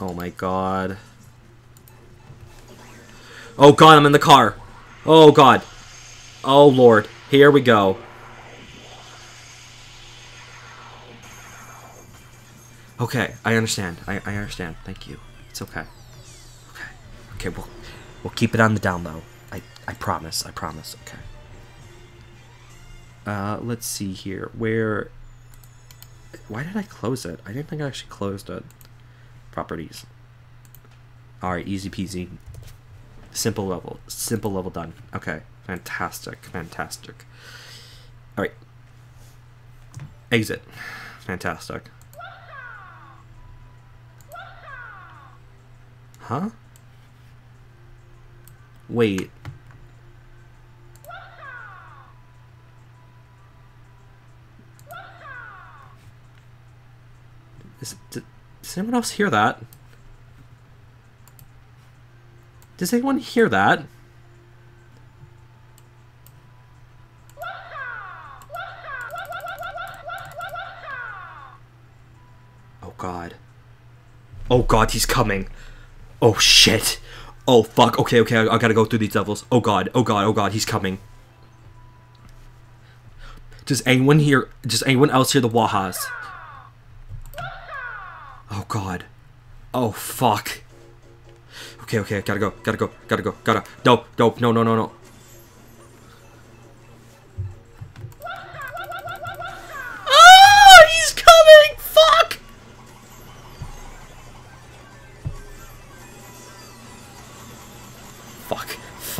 Oh my god. Oh god, I'm in the car. Oh god. Oh lord. Here we go. Okay, I understand. I, I understand. Thank you. It's okay. Okay, we'll we'll keep it on the down low. I I promise. I promise. Okay. Uh, let's see here. Where? Why did I close it? I didn't think I actually closed it. Properties. All right, easy peasy. Simple level. Simple level done. Okay, fantastic, fantastic. All right. Exit. Fantastic. Huh? Wait. Is, does anyone else hear that? Does anyone hear that? Oh god. Oh god, he's coming. Oh shit. Oh fuck. Okay, okay. I, I gotta go through these levels. Oh god. Oh god. Oh god. He's coming. Does anyone hear? Does anyone else hear the wahas? Oh god. Oh fuck. Okay, okay. Gotta go. Gotta go. Gotta go. Gotta. No. No. No. No. No. No.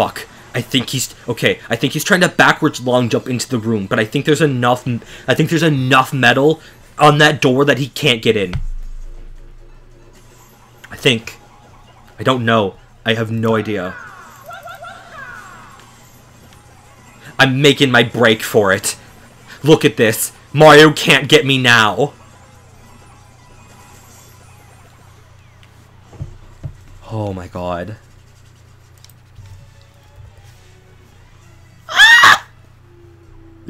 Fuck. I think he's okay. I think he's trying to backwards long jump into the room, but I think there's enough. I think there's enough metal on that door that he can't get in. I think. I don't know. I have no idea. I'm making my break for it. Look at this. Mario can't get me now. Oh my god.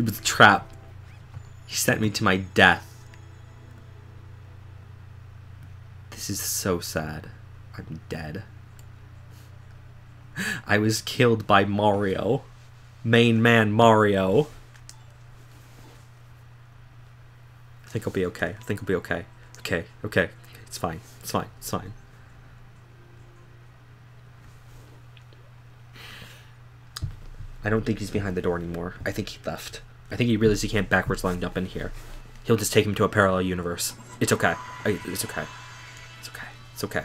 It was a trap. He sent me to my death. This is so sad. I'm dead. I was killed by Mario. Main man Mario. I think I'll be okay. I think I'll be okay. Okay, okay. It's fine. It's fine. It's fine. I don't think he's behind the door anymore. I think he left. I think he realizes he can't backwards long jump in here. He'll just take him to a parallel universe. It's okay. It's okay. It's okay. It's okay.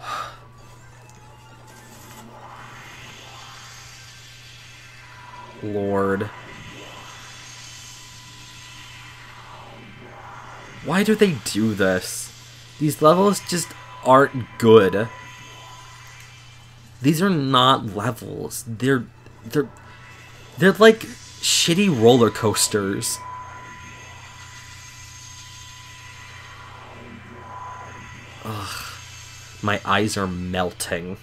Lord. Why do they do this? These levels just aren't good. These are not levels. They're they're they're like shitty roller coasters. Ugh. My eyes are melting.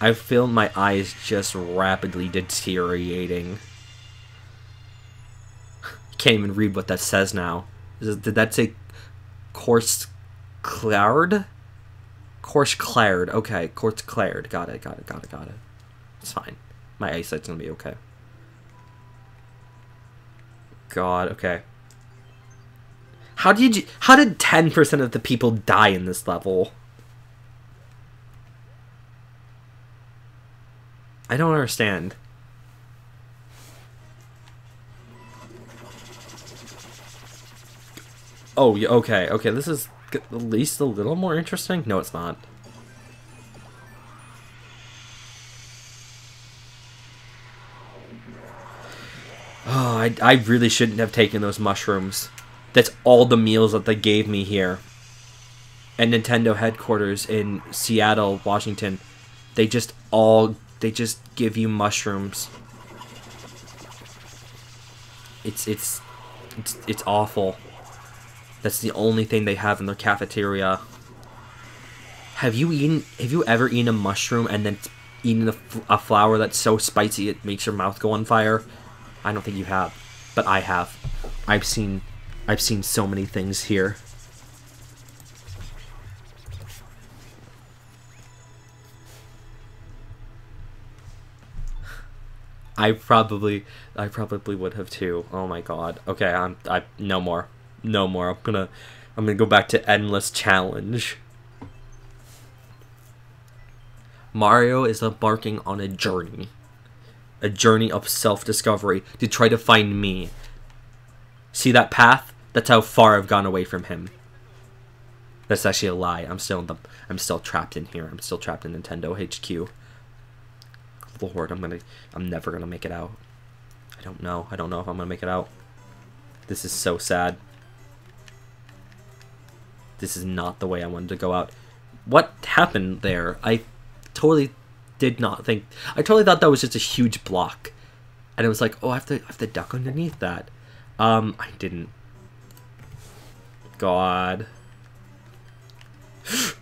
I feel my eyes just rapidly deteriorating. Can't even read what that says now. Did that say course cloud? Course cloud. Okay, course cloud. Got it, got it, got it, got it. It's fine. My eyesight's gonna be okay. God, okay. How did you how did 10% of the people die in this level? I don't understand. Oh, yeah, okay, okay, this is at least a little more interesting. No, it's not. Oh, I, I really shouldn't have taken those mushrooms. That's all the meals that they gave me here. And Nintendo headquarters in Seattle, Washington. They just all they just give you mushrooms. It's it's it's it's awful. That's the only thing they have in their cafeteria. Have you eaten have you ever eaten a mushroom and then eaten a, a flower that's so spicy it makes your mouth go on fire? I don't think you have, but I have. I've seen I've seen so many things here. I probably I probably would have too. Oh my god. Okay, I'm I no more. No more. I'm gonna I'm gonna go back to endless challenge. Mario is embarking on a journey. A journey of self-discovery to try to find me. See that path? That's how far I've gone away from him. That's actually a lie. I'm still in the I'm still trapped in here. I'm still trapped in Nintendo HQ. Lord, I'm gonna I'm never gonna make it out. I don't know. I don't know if I'm gonna make it out. This is so sad. This is not the way I wanted to go out. What happened there? I totally did not think I totally thought that was just a huge block. And it was like, oh I have to I have to duck underneath that. Um I didn't. God.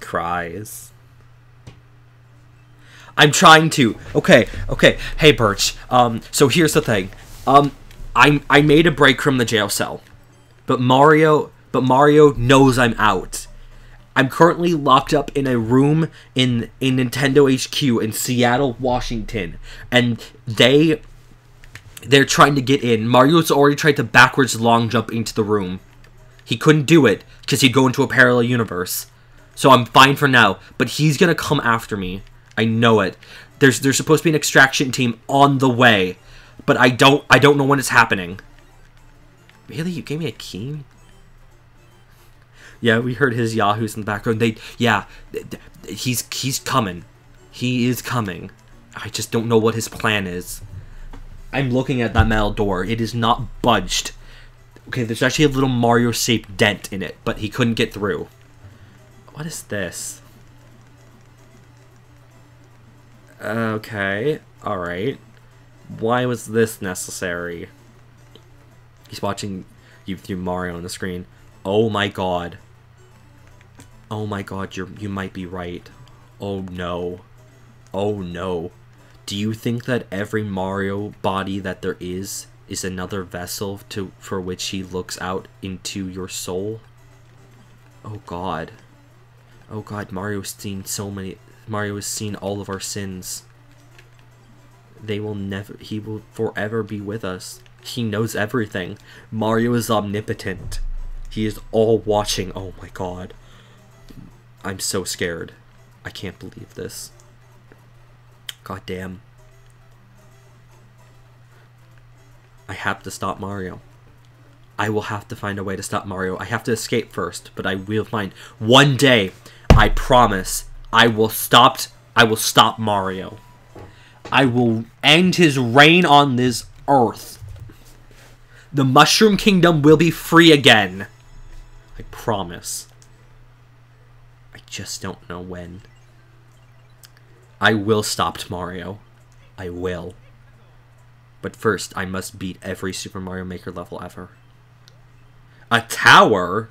Cries. I'm trying to. Okay, okay. Hey, Birch. Um, so here's the thing. Um, I I made a break from the jail cell, but Mario, but Mario knows I'm out. I'm currently locked up in a room in in Nintendo HQ in Seattle, Washington, and they they're trying to get in. Mario's already tried to backwards long jump into the room. He couldn't do it because he'd go into a parallel universe. So I'm fine for now, but he's gonna come after me. I know it. There's there's supposed to be an extraction team on the way, but I don't I don't know when it's happening. Really, you gave me a key? Yeah, we heard his yahoos in the background. They yeah, he's he's coming. He is coming. I just don't know what his plan is. I'm looking at that metal door. It is not budged. Okay, there's actually a little Mario-shaped dent in it, but he couldn't get through. What is this? Okay, alright. Why was this necessary? He's watching you through Mario on the screen. Oh my god. Oh my god, you you might be right. Oh no. Oh no. Do you think that every Mario body that there is is another vessel to for which he looks out into your soul? Oh god. Oh god, Mario's seen so many Mario has seen all of our sins. They will never he will forever be with us. He knows everything. Mario is omnipotent. He is all watching. Oh my god. I'm so scared. I can't believe this. God damn. I have to stop Mario. I will have to find a way to stop Mario. I have to escape first, but I will find one day. I promise. I will stop. I will stop Mario. I will end his reign on this earth. The Mushroom Kingdom will be free again. I promise. Just don't know when. I will stop Mario. I will. But first, I must beat every Super Mario Maker level ever. A tower?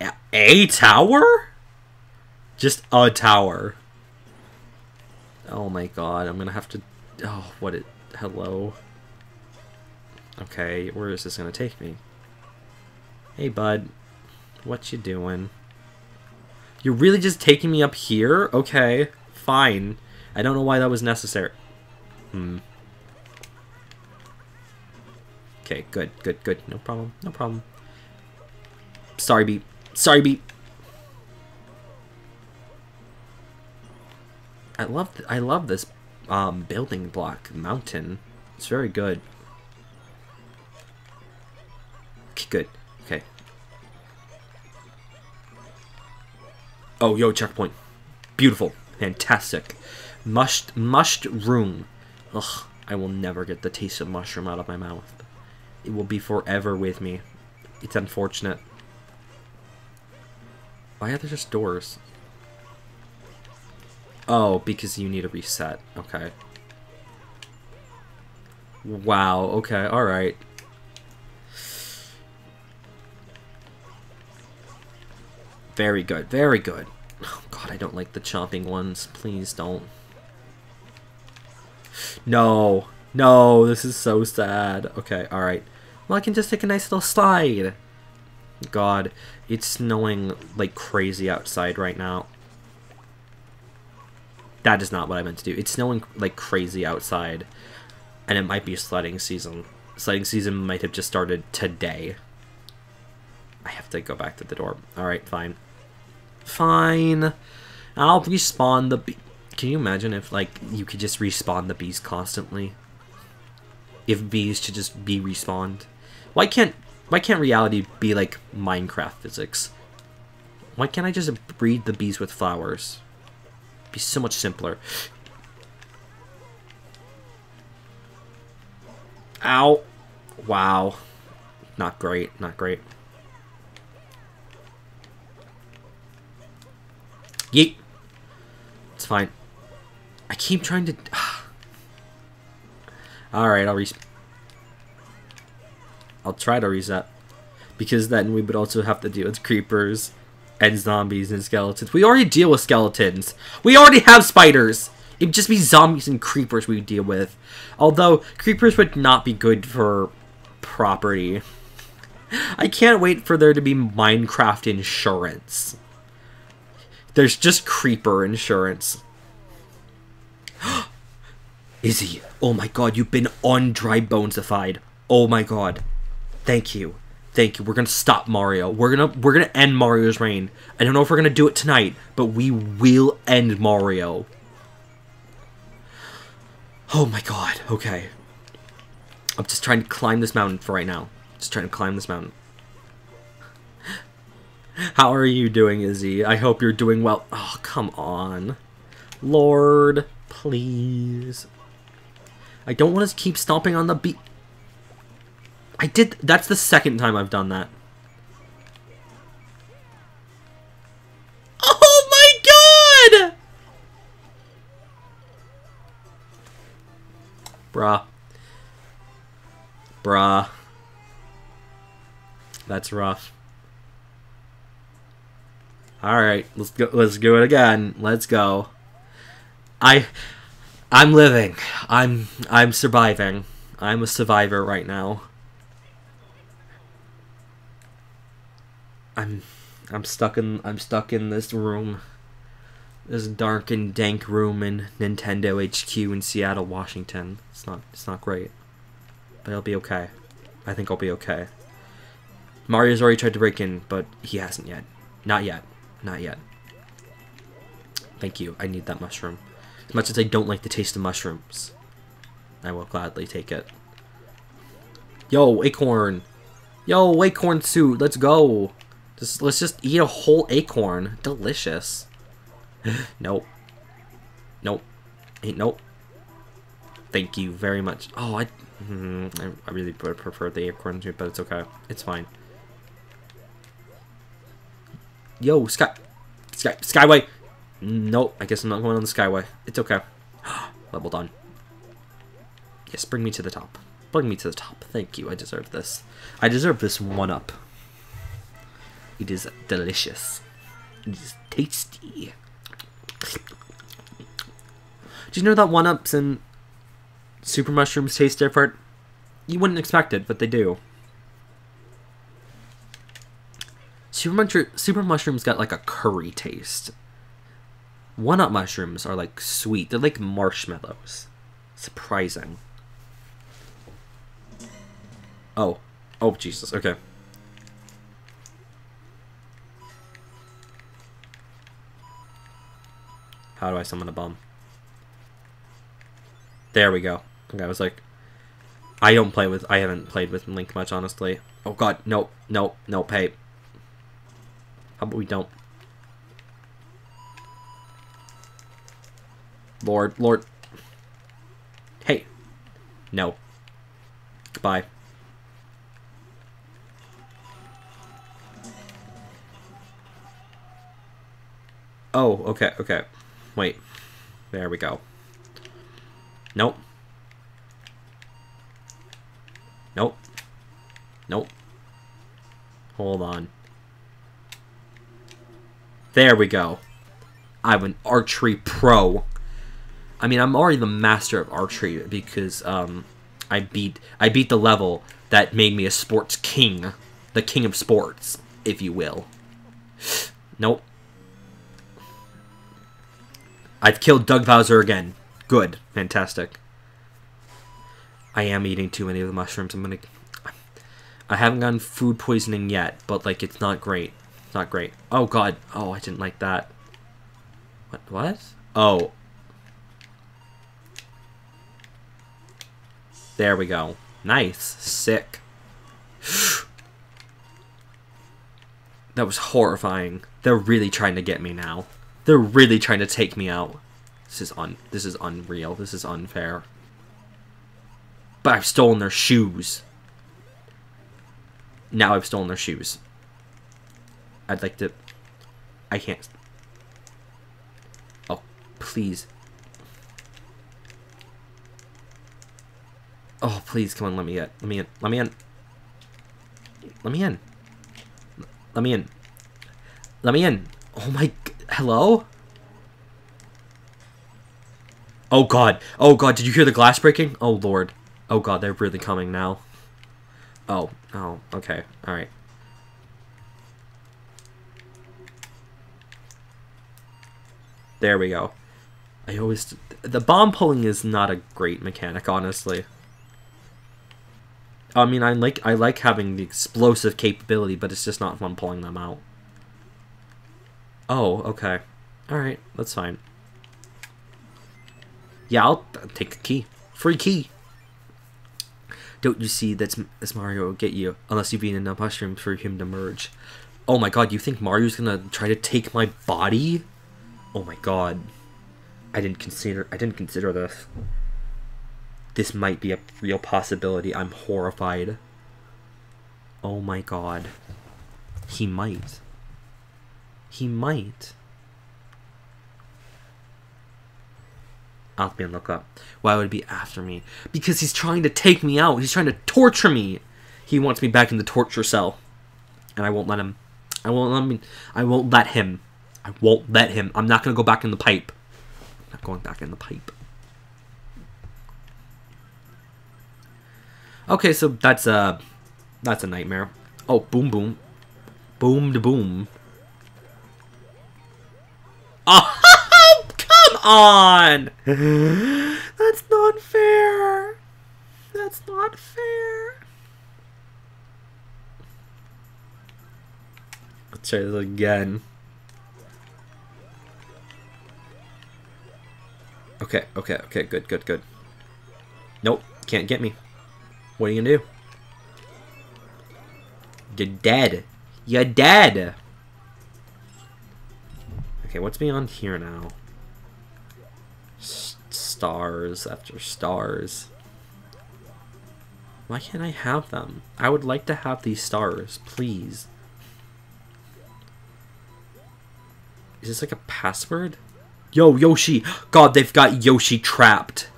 A, a tower? Just a tower. Oh my god, I'm gonna have to... Oh, what it... Hello? Okay, where is this gonna take me? Hey, bud. What you doing? You're really just taking me up here? Okay, fine. I don't know why that was necessary. Hmm. Okay, good, good, good. No problem, no problem. Sorry, Beep. Sorry, Beep. I love I love this um, building block mountain. It's very good. Okay, good. Okay. Oh, yo, checkpoint. Beautiful. Fantastic. Mushed, mushed room. Ugh, I will never get the taste of mushroom out of my mouth. It will be forever with me. It's unfortunate. Why are there just doors? Oh, because you need a reset. Okay. Wow, okay, alright. Very good, very good. Oh god, I don't like the chopping ones. Please don't. No, no, this is so sad. Okay, alright. Well, I can just take a nice little slide. God, it's snowing like crazy outside right now. That is not what I meant to do. It's snowing like crazy outside, and it might be sledding season. Sledding season might have just started today. I have to go back to the door. Alright, fine. Fine. I'll respawn the bee. Can you imagine if, like, you could just respawn the bees constantly? If bees should just be respawned? Why can't why can't reality be like Minecraft physics? Why can't I just breed the bees with flowers? It'd be so much simpler. Ow. Wow. Not great, not great. Yeet. It's fine. I keep trying to... Alright, I'll respawn. I'll try to reset. Because then we would also have to deal with creepers and zombies and skeletons. We already deal with skeletons. We already have spiders. It'd just be zombies and creepers we deal with. Although, creepers would not be good for property. I can't wait for there to be Minecraft insurance. There's just creeper insurance. Izzy, oh my god, you've been on dry bonesified. Oh my god. Thank you. Thank you. We're gonna stop Mario. We're gonna we're gonna end Mario's reign. I don't know if we're gonna do it tonight, but we will end Mario. Oh my god. Okay. I'm just trying to climb this mountain for right now. Just trying to climb this mountain. How are you doing, Izzy? I hope you're doing well. Oh, come on. Lord, please. I don't want to keep stomping on the beat. I did. That's the second time I've done that. Oh my god! Bruh. Bruh. That's rough. Alright, let's go let's do it again. Let's go. I I'm living. I'm I'm surviving. I'm a survivor right now. I'm I'm stuck in I'm stuck in this room. This dark and dank room in Nintendo HQ in Seattle, Washington. It's not it's not great. But it'll be okay. I think I'll be okay. Mario's already tried to break in, but he hasn't yet. Not yet. Not yet. Thank you. I need that mushroom. As much as I don't like the taste of mushrooms, I will gladly take it. Yo, acorn! Yo, acorn suit, let's go! Just let's just eat a whole acorn. Delicious. nope. Nope. Nope. Thank you very much. Oh, I, mm, I, I really prefer the acorn too, but it's okay. It's fine. Yo, Sky, Sky, Skyway. Nope, I guess I'm not going on the Skyway. It's okay. Level done. Yes, bring me to the top. Bring me to the top. Thank you, I deserve this. I deserve this one up. It is delicious. It is tasty. Do you know that one ups and super mushrooms taste different? You wouldn't expect it, but they do. Super, mushroom, super mushrooms got like a curry taste. Up mushrooms are like sweet. They're like marshmallows. Surprising. Oh. Oh, Jesus. Okay. How do I summon a bomb? There we go. Okay, I was like, I don't play with, I haven't played with Link much, honestly. Oh god, no, no, no, hey. How about we don't? Lord, Lord. Hey. No. Goodbye. Oh, okay, okay. Wait. There we go. Nope. Nope. Nope. Hold on. There we go. I'm an archery pro. I mean, I'm already the master of archery because um, I beat I beat the level that made me a sports king, the king of sports, if you will. Nope. I've killed Doug Bowser again. Good. Fantastic. I am eating too many of the mushrooms. I'm gonna... I haven't gotten food poisoning yet, but, like, it's not great. Not great. Oh, God. Oh, I didn't like that. What? What? Oh. There we go. Nice. Sick. that was horrifying. They're really trying to get me now. They're really trying to take me out. This is un this is unreal. This is unfair. But I've stolen their shoes. Now I've stolen their shoes. I'd like to I can't Oh, please. Oh, please, come on, let me in. Let me in. Let me in. Let me in. Let me in. Let me in. Oh my Hello? Oh god. Oh god, did you hear the glass breaking? Oh lord. Oh god, they're really coming now. Oh. Oh, okay. Alright. There we go. I always... The bomb pulling is not a great mechanic, honestly. I mean, I like I like having the explosive capability, but it's just not fun pulling them out. Oh, okay. Alright, that's fine. Yeah, I'll take the key. Free key! Don't you see that's, that's Mario will get you, unless you've eaten enough mushrooms for him to merge. Oh my god, you think Mario's gonna try to take my body? Oh my god. I didn't consider I didn't consider this. This might be a real possibility. I'm horrified. Oh my god. He might. He might. I'll be on lookup. Why would he be after me? Because he's trying to take me out. He's trying to torture me. He wants me back in the torture cell. And I won't let him. I won't let me I won't let him. I won't let him. I'm not gonna go back in the pipe. I'm not going back in the pipe. Okay, so that's a that's a nightmare. Oh, boom boom. Boom to boom. Oh, come on! That's not fair. That's not fair. Let's try this again. Okay, okay, okay, good, good, good. Nope, can't get me. What are you gonna do? You're dead. You're dead. Okay, what's beyond here now? S stars after stars. Why can't I have them? I would like to have these stars, please. Is this like a password? Yo, Yoshi. God, they've got Yoshi trapped.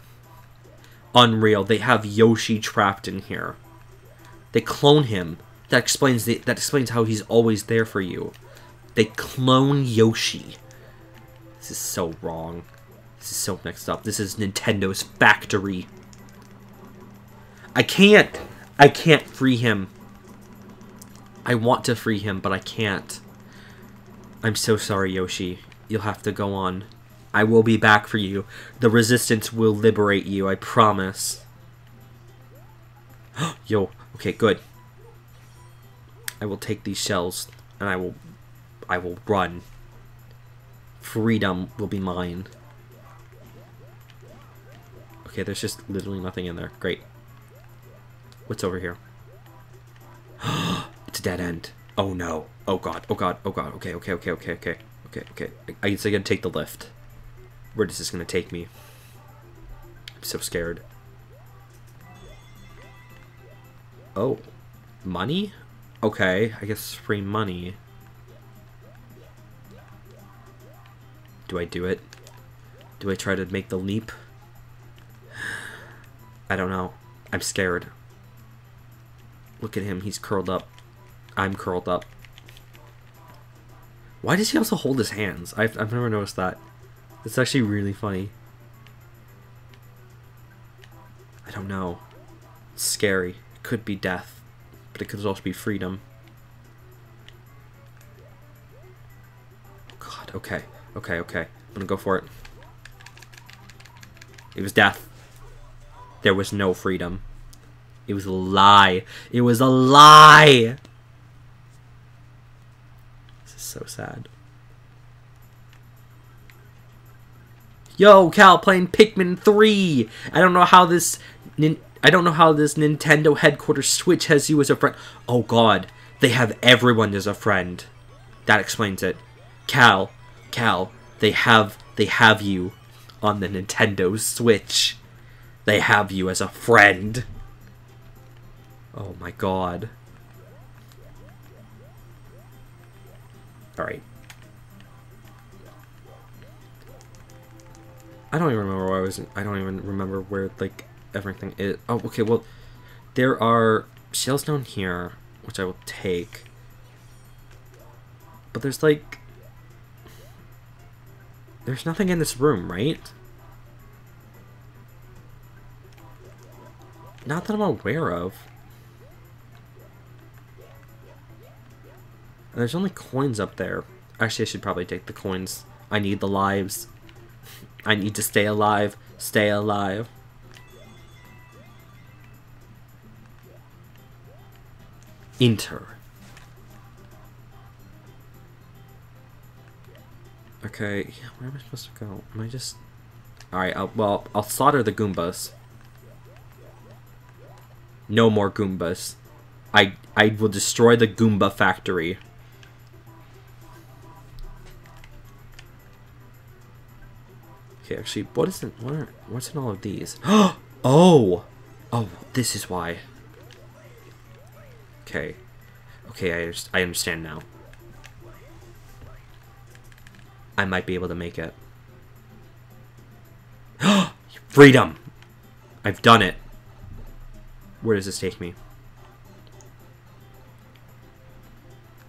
Unreal. They have Yoshi trapped in here. They clone him. That explains the, that explains how he's always there for you. They clone Yoshi. This is so wrong. This is so mixed up. This is Nintendo's factory. I can't. I can't free him. I want to free him, but I can't. I'm so sorry, Yoshi. You'll have to go on. I will be back for you. The Resistance will liberate you, I promise. Yo, okay, good. I will take these shells, and I will... I will run. Freedom will be mine. Okay, there's just literally nothing in there. Great. What's over here? it's a dead end. Oh no. Oh god. Oh god. Oh god. Okay, okay, okay, okay, okay. Okay, okay. I guess I gotta take the lift. Where is this gonna take me? I'm so scared. Oh. Money? Okay, I guess free money. Do I do it? Do I try to make the leap? I don't know. I'm scared. Look at him, he's curled up. I'm curled up. Why does he also hold his hands? I've, I've never noticed that. It's actually really funny. I don't know. It's scary. It could be death, but it could also be freedom. God, okay. Okay, okay. I'm gonna go for it. It was death. There was no freedom. It was a lie. It was a lie! This is so sad. Yo, Cal playing Pikmin 3! I don't know how this... I don't know how this Nintendo headquarters Switch has you as a friend. Oh god, they have everyone as a friend. That explains it. Cal, Cal, they have they have you on the Nintendo Switch. They have you as a friend. Oh my god. Alright. I don't even remember where I was. I don't even remember where, like, everything is. Oh, okay, well, there are shells down here, which I will take. But there's, like... There's nothing in this room, right? Not that I'm aware of. And there's only coins up there. Actually, I should probably take the coins. I need the lives. I need to stay alive. Stay alive. Enter. Okay, where am I supposed to go? Am I just... Alright, well, I'll slaughter the Goombas. No more Goombas. I I will destroy the Goomba factory. Okay, actually, what is it? What are, what's in all of these? oh! Oh, this is why. Okay. Okay, I, I understand now. I might be able to make it. Freedom! I've done it. Where does this take me?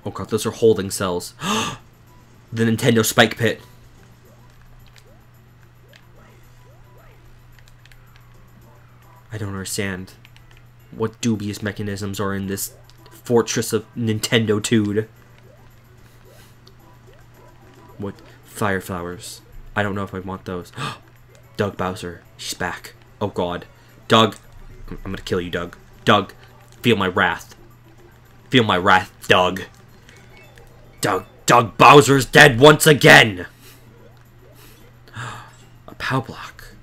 Oh god, those are holding cells. the Nintendo Spike Pit. I don't understand what dubious mechanisms are in this fortress of Nintendo Tude. What fire flowers? I don't know if I want those. Doug Bowser, she's back. Oh god. Doug, I'm gonna kill you, Doug. Doug, feel my wrath. Feel my wrath, Doug. Doug, Doug Bowser's dead once again! A POW block.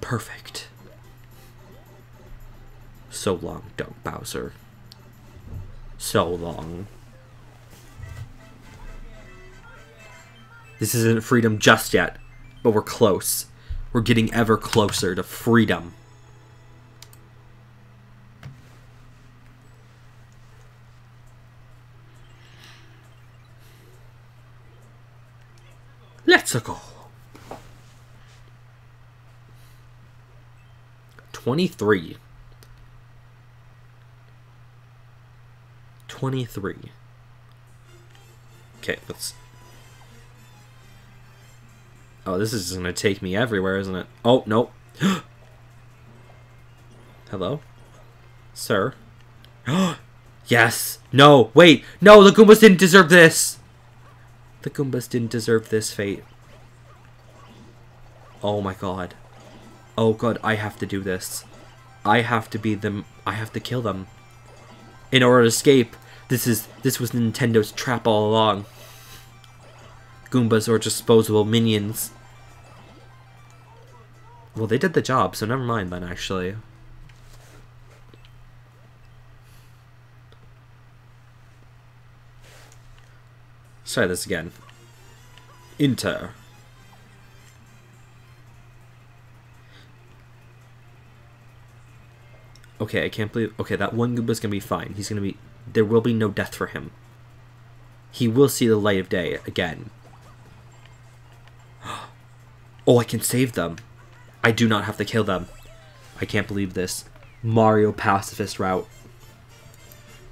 Perfect. So long, Doug Bowser. So long. This isn't freedom just yet, but we're close. We're getting ever closer to freedom. Let's go. 23. 23. Okay, let's... Oh, this is going to take me everywhere, isn't it? Oh, no. Hello? Sir? yes! No! Wait! No! The Goombas didn't deserve this! The Goombas didn't deserve this fate. Oh my god. Oh god, I have to do this. I have to be them. I have to kill them. In order to escape. This is this was Nintendo's trap all along. Goombas or disposable minions. Well, they did the job, so never mind then, actually. Let's try this again. Enter. Okay, I can't believe... Okay, that one Goomba's gonna be fine. He's gonna be... There will be no death for him. He will see the light of day again. Oh, I can save them. I do not have to kill them. I can't believe this. Mario pacifist route.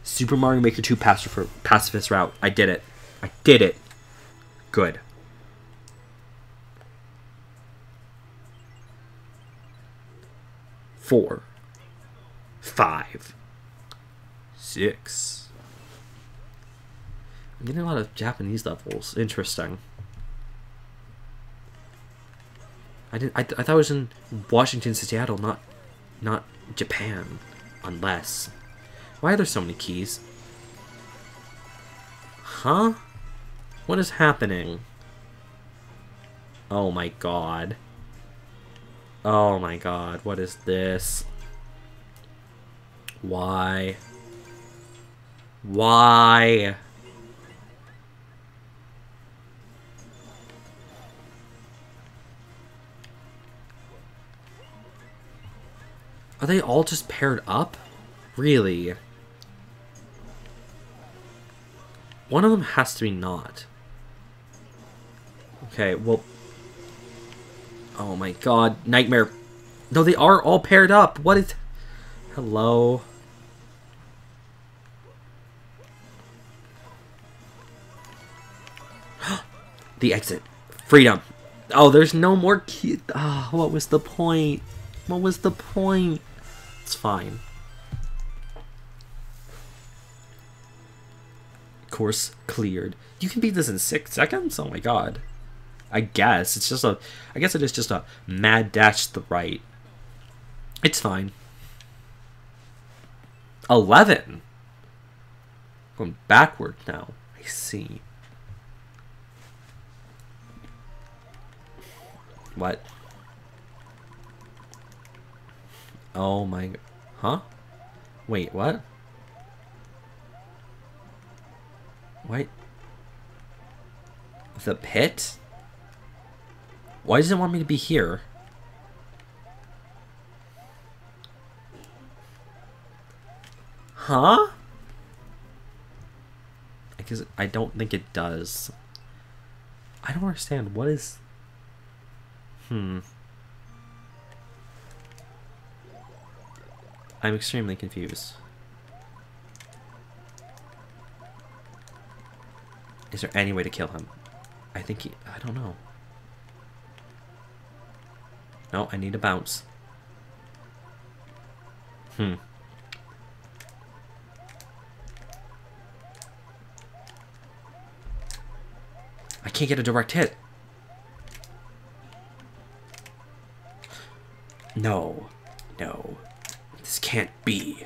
Super Mario Maker 2 pacif pacifist route. I did it. I did it. Good. Four. Five. Six. I'm getting a lot of Japanese levels. Interesting. I did. I, I thought it was in Washington, Seattle, not, not Japan. Unless, why are there so many keys? Huh? What is happening? Oh my god. Oh my god, what is this? Why? Why? Are they all just paired up? Really? One of them has to be not. Okay, well... Oh my god, Nightmare. No, they are all paired up. What is... Hello? The exit. Freedom. Oh, there's no more key. Oh, what was the point? What was the point? It's fine. Course cleared. You can beat this in six seconds? Oh my god. I guess. It's just a... I guess it is just a mad dash to the right. It's fine. 11. Going backward now. I see. What? Oh my... Huh? Wait, what? Wait. The pit? Why does it want me to be here? Huh? Guess I don't think it does. I don't understand. What is... Hmm. I'm extremely confused. Is there any way to kill him? I think he... I don't know. No, I need a bounce. Hmm. I can't get a direct hit. No. No. This can't be.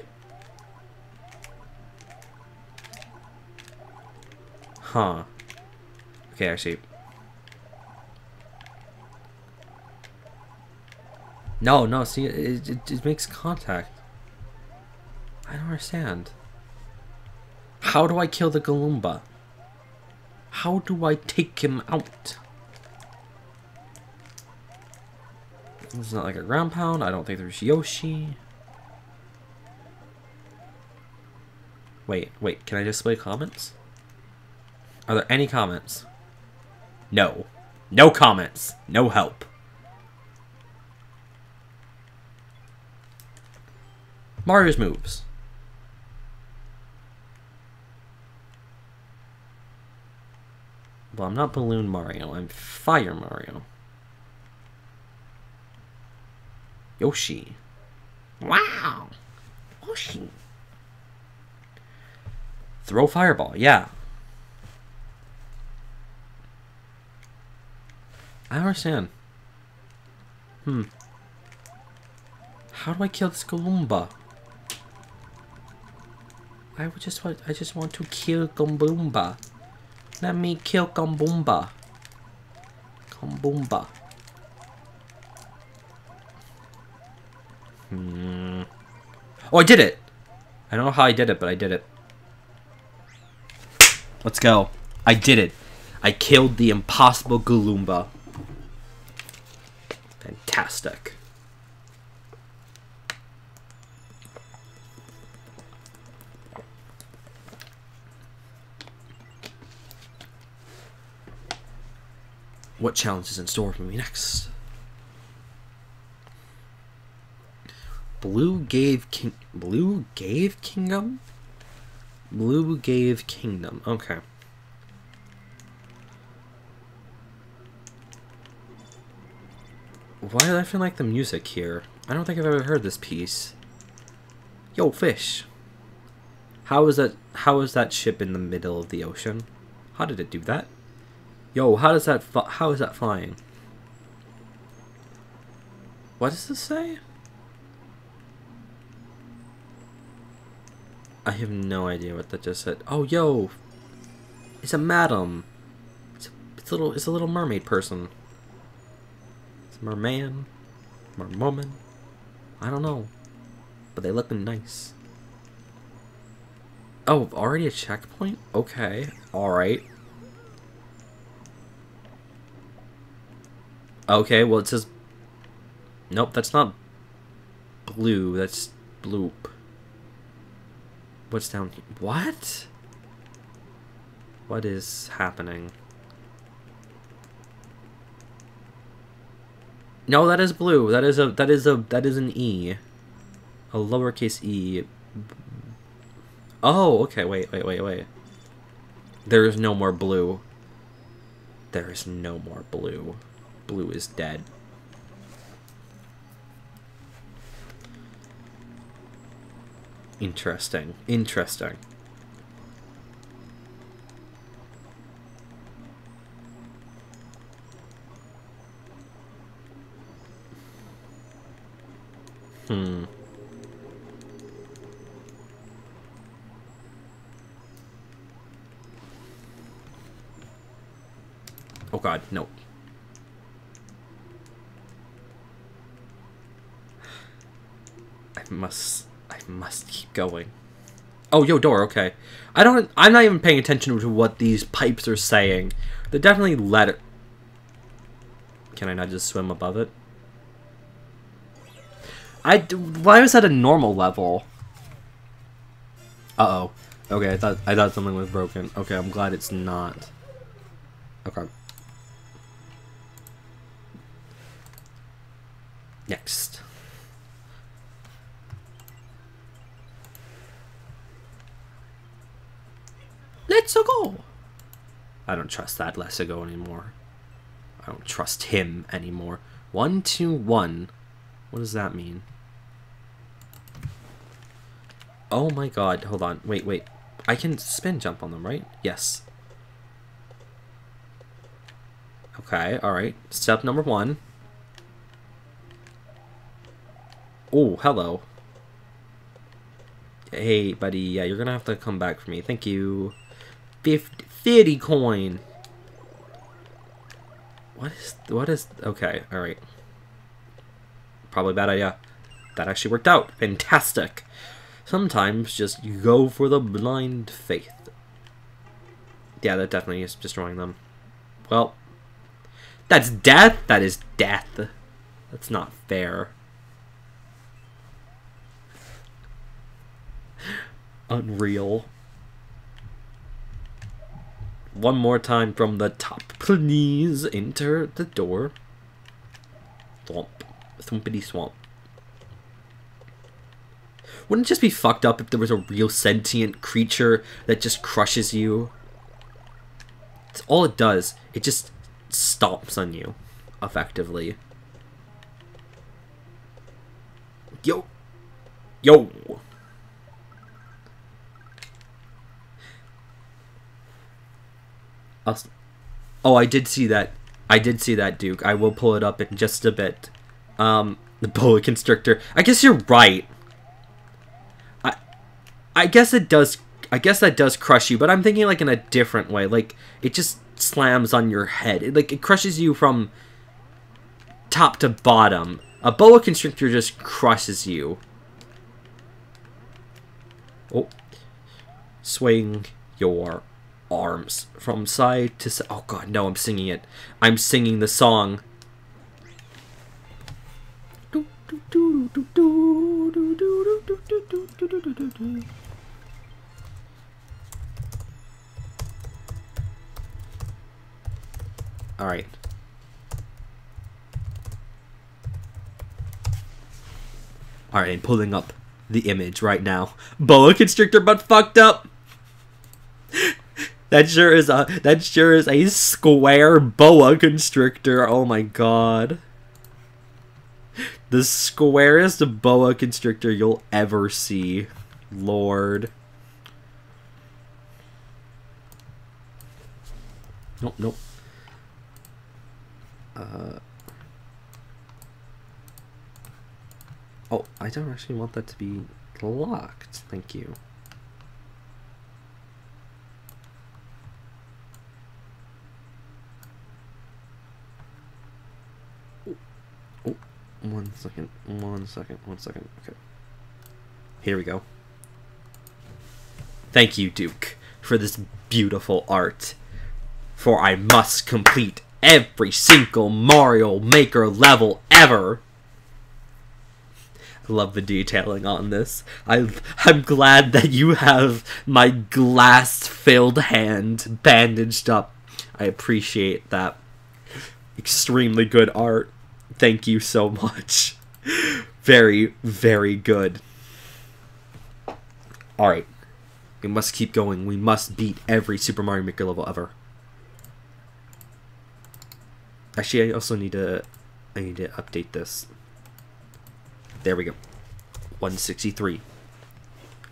Huh. Okay, actually. No, no, see, it, it, it makes contact. I don't understand. How do I kill the Goomba? How do I take him out? It's not like a ground pound. I don't think there's Yoshi. Wait, wait, can I display comments? Are there any comments? No. No comments. No help. Mario's moves. Well, I'm not Balloon Mario, I'm Fire Mario. Yoshi. Wow! Yoshi. Throw Fireball, yeah. I understand. Hmm. How do I kill this Goomba? I would just want I just want to kill Goomba. Let me kill Goomba. Goomba. Hmm. Oh, I did it! I don't know how I did it, but I did it. Let's go. I did it. I killed the impossible Goomba. Fantastic. What challenge is in store for me next? Blue gave king. Blue gave kingdom. Blue gave kingdom. Okay. Why do I feel like the music here? I don't think I've ever heard this piece. Yo, fish. How is that? How is that ship in the middle of the ocean? How did it do that? Yo, how does that? How is that flying? What does this say? I have no idea what that just said. Oh, yo, it's a madam. It's a, it's a little. It's a little mermaid person. It's a merman, merwoman. I don't know, but they look nice. Oh, already a checkpoint? Okay, alright. Okay, well it says... Nope, that's not blue, that's bloop. What's down here? What? What is happening? No, that is blue. That is a that is a that is an E. A lowercase e. Oh, okay, wait, wait, wait, wait. There is no more blue. There is no more blue. Blue is dead. Interesting. Interesting. Hmm. Oh god, no. I must must keep going. Oh, yo, door, okay. I don't I'm not even paying attention to what these pipes are saying. They're definitely letter Can I not just swim above it? I why was that a normal level? Uh-oh. Okay, I thought I thought something was broken. Okay, I'm glad it's not. Okay. Next. Let's go. I don't trust that Let's go anymore. I don't trust him anymore. One, two, one. What does that mean? Oh my god, hold on. Wait, wait. I can spin jump on them, right? Yes. Okay, alright. Step number one. Oh, hello. Hey, buddy. Yeah, you're gonna have to come back for me. Thank you. 50, 50 coin. What is... What is... Okay, alright. Probably bad idea. That actually worked out. Fantastic. Sometimes just go for the blind faith. Yeah, that definitely is destroying them. Well, that's death. That is death. That's not fair. Unreal. One more time from the top. Please enter the door. Thwomp. Thumpity swamp. Wouldn't it just be fucked up if there was a real sentient creature that just crushes you? It's all it does. It just stomps on you, effectively. Yo. Yo. I'll, oh, I did see that. I did see that, Duke. I will pull it up in just a bit. Um, the boa constrictor. I guess you're right. I, I guess it does. I guess that does crush you, but I'm thinking like in a different way. Like it just slams on your head. It, like it crushes you from top to bottom. A boa constrictor just crushes you. Oh, swing your arms from side to side. Oh god, no, I'm singing it. I'm singing the song. All right. All right, pulling up the image right now. Boa constrictor, but fucked up. That sure is a that sure is a square boa constrictor. Oh my god. The squarest boa constrictor you'll ever see. Lord. Nope, nope. Uh Oh, I don't actually want that to be locked. Thank you. One second, one second, one second. Okay. Here we go. Thank you, Duke, for this beautiful art. For I must complete every single Mario Maker level ever. I love the detailing on this. I, I'm glad that you have my glass-filled hand bandaged up. I appreciate that. Extremely good art. Thank you so much. Very, very good. Alright. We must keep going. We must beat every Super Mario Maker level ever. Actually, I also need to... I need to update this. There we go. 163.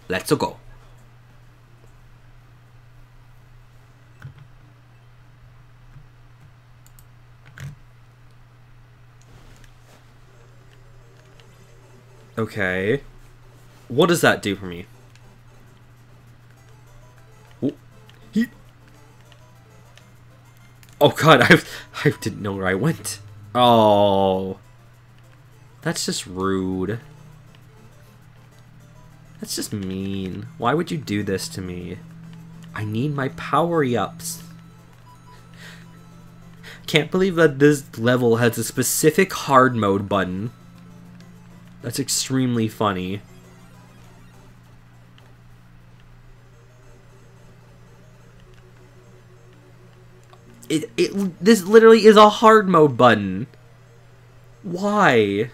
Let's go. Okay. What does that do for me? Oh, he... oh god, I, I didn't know where I went. Oh. That's just rude. That's just mean. Why would you do this to me? I need my power-ups. Can't believe that this level has a specific hard mode button. That's extremely funny. It, it, this literally is a hard mode button. Why?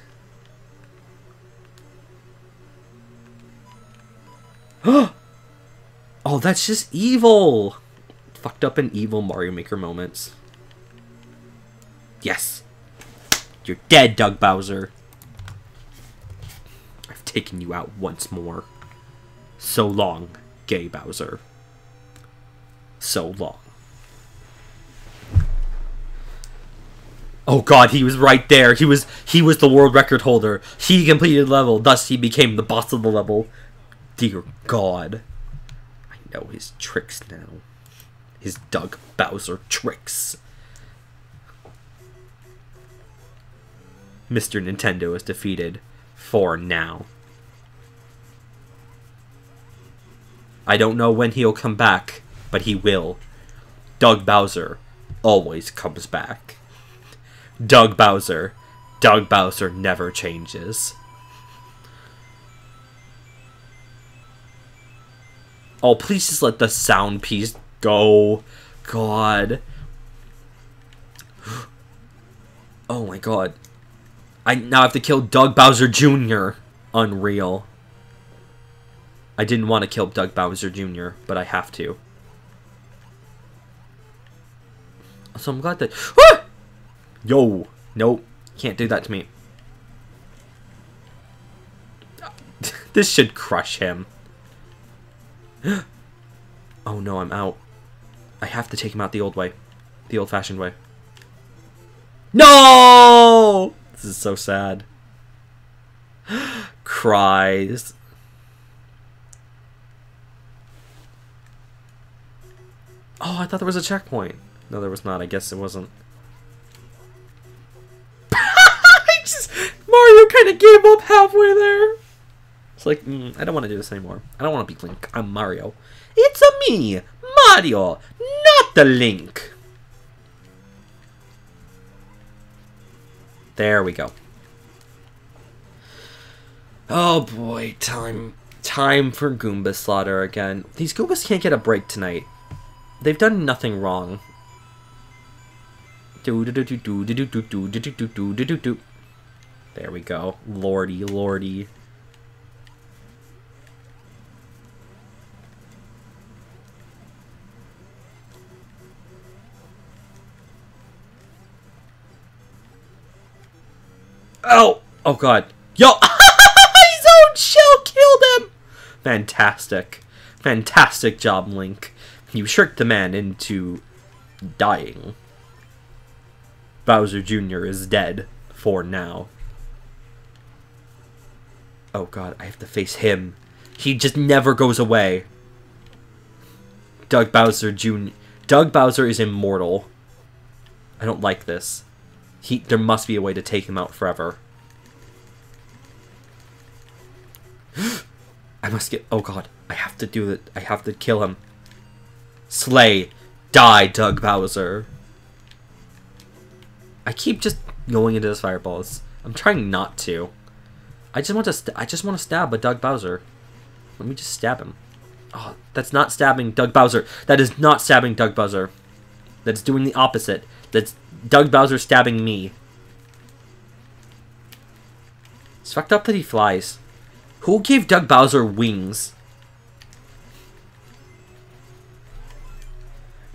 oh, that's just evil. Fucked up in evil Mario Maker moments. Yes. You're dead, Doug Bowser. Taken you out once more. So long, gay Bowser. So long. Oh god, he was right there. He was he was the world record holder. He completed level, thus he became the boss of the level. Dear God. I know his tricks now. His Doug Bowser tricks. Mr. Nintendo is defeated for now. I don't know when he'll come back, but he will. Doug Bowser always comes back. Doug Bowser. Doug Bowser never changes. Oh, please just let the sound piece go. God. Oh my god. I now have to kill Doug Bowser Jr. Unreal. I didn't want to kill Doug Bowser Jr., but I have to. So I'm glad that. Ah! Yo! Nope. Can't do that to me. this should crush him. oh no, I'm out. I have to take him out the old way. The old fashioned way. No! This is so sad. Cries. Oh, I thought there was a checkpoint. No, there was not. I guess it wasn't. just, Mario kind of gave up halfway there. It's like, mm, I don't want to do this anymore. I don't want to be Link. I'm Mario. It's a me, Mario, not the Link. There we go. Oh boy, time time for Goomba slaughter again. These Goombas can't get a break tonight. They've done nothing wrong. There we go. Lordy, lordy. Oh! Oh god. Yo! His own shell killed him! Fantastic. Fantastic job, Link. You tricked the man into dying. Bowser Jr. is dead for now. Oh god, I have to face him. He just never goes away. Doug Bowser Jr. Doug Bowser is immortal. I don't like this. He there must be a way to take him out forever. I must get oh god, I have to do it. I have to kill him. Slay. Die, Doug Bowser. I keep just going into his fireballs. I'm trying not to. I just want to. I just want to stab a Doug Bowser. Let me just stab him. Oh, that's not stabbing Doug Bowser. That is not stabbing Doug Bowser. That's doing the opposite. That's Doug Bowser stabbing me. It's fucked up that he flies. Who gave Doug Bowser wings?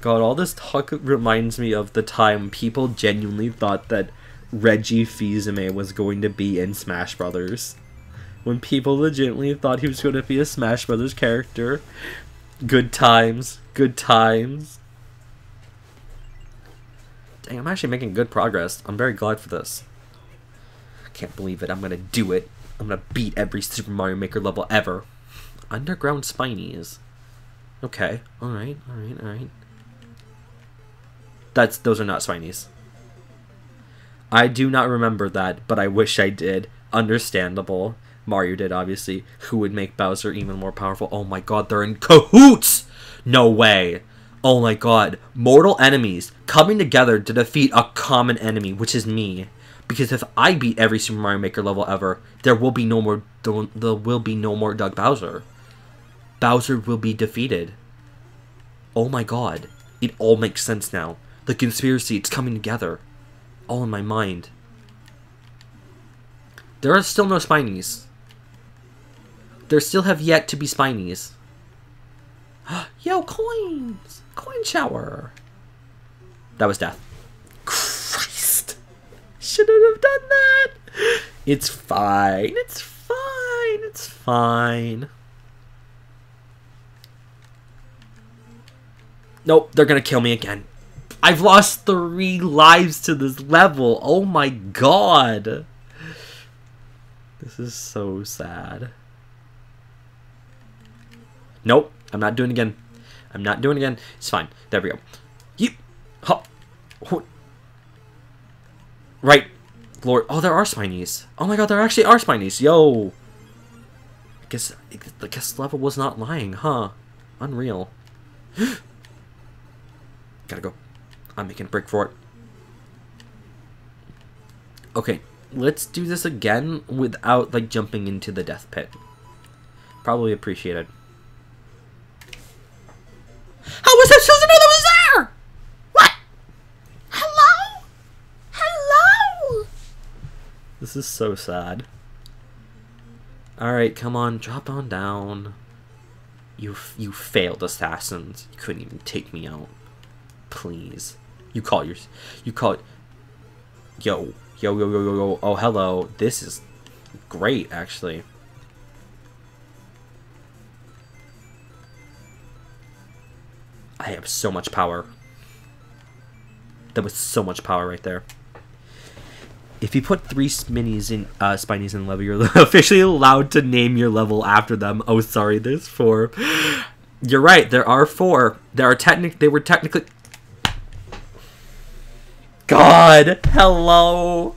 God, all this talk reminds me of the time people genuinely thought that Reggie Fils-Aimé was going to be in Smash Brothers. When people legitimately thought he was going to be a Smash Brothers character. Good times. Good times. Dang, I'm actually making good progress. I'm very glad for this. I can't believe it. I'm gonna do it. I'm gonna beat every Super Mario Maker level ever. Underground Spinies. Okay. Alright, alright, alright. That's those are not Spinies. I do not remember that, but I wish I did. Understandable. Mario did, obviously. Who would make Bowser even more powerful? Oh my god, they're in cahoots! No way. Oh my god. Mortal enemies coming together to defeat a common enemy, which is me. Because if I beat every Super Mario Maker level ever, there will be no more there will be no more Doug Bowser. Bowser will be defeated. Oh my god. It all makes sense now. The conspiracy, it's coming together. All in my mind. There are still no Spinies. There still have yet to be Spinies. Yo, coins! Coin shower! That was death. Christ! Shouldn't have done that! It's fine. It's fine. It's fine. Nope, they're gonna kill me again. I've lost three lives to this level. Oh my god. This is so sad. Nope, I'm not doing again. I'm not doing again. It's fine. There we go. You, hop, right, Lord. Oh, there are spinies. Oh my god, there actually are spinies. Yo. I guess, I guess level was not lying, huh? Unreal. Gotta go. I'm making a break for it. Okay, let's do this again without, like, jumping into the death pit. Probably appreciated. How was I supposed to know that was there? What? Hello? Hello? This is so sad. Alright, come on, drop on down. You you failed assassins. You couldn't even take me out. Please. You call your you call Yo, yo, yo, yo, yo, yo. Oh, hello. This is great, actually. I have so much power. That was so much power right there. If you put three minis in uh, Spinies in level, you're officially allowed to name your level after them. Oh, sorry, there's four. You're right. There are four. There are technic. They were technically. God, hello.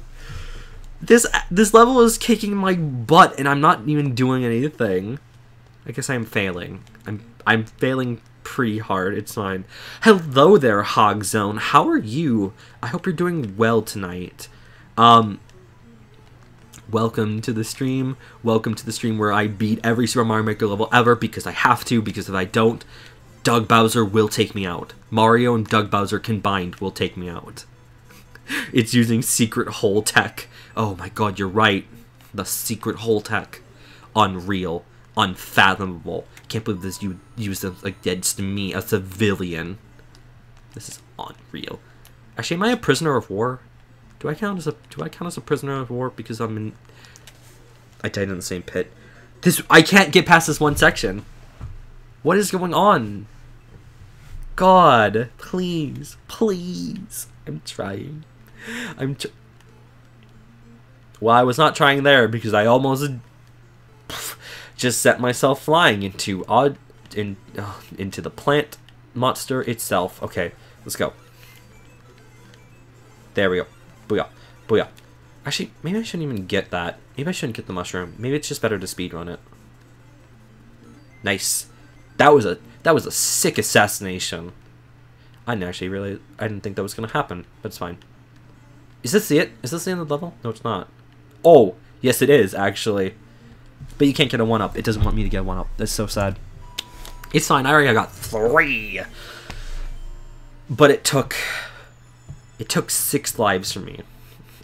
This this level is kicking my butt, and I'm not even doing anything. I guess I'm failing. I'm I'm failing pretty hard. It's fine. Hello there, Hog Zone. How are you? I hope you're doing well tonight. Um, welcome to the stream. Welcome to the stream where I beat every Super Mario Maker level ever because I have to. Because if I don't, Doug Bowser will take me out. Mario and Doug Bowser combined will take me out. it's using secret hole tech. Oh my god, you're right. The secret hole tech. Unreal. Unfathomable. Can't believe this you used against me, a civilian. This is unreal. Actually, am I a prisoner of war? Do I count as a do I count as a prisoner of war because I'm in I died in the same pit. This I can't get past this one section. What is going on? God, please, please. I'm trying. I'm Well, I was not trying there because I almost just set myself flying into odd in uh, into the plant monster itself. Okay, let's go. There we go. Booyah. Booyah. Actually, maybe I shouldn't even get that. Maybe I shouldn't get the mushroom. Maybe it's just better to speedrun it. Nice. That was a that was a sick assassination. I didn't actually really I didn't think that was gonna happen, but it's fine. Is this it? Is this the end of the level? No, it's not. Oh, yes it is, actually. But you can't get a one up. It doesn't want me to get one up. That's so sad. It's fine. I already got three. But it took it took six lives from me.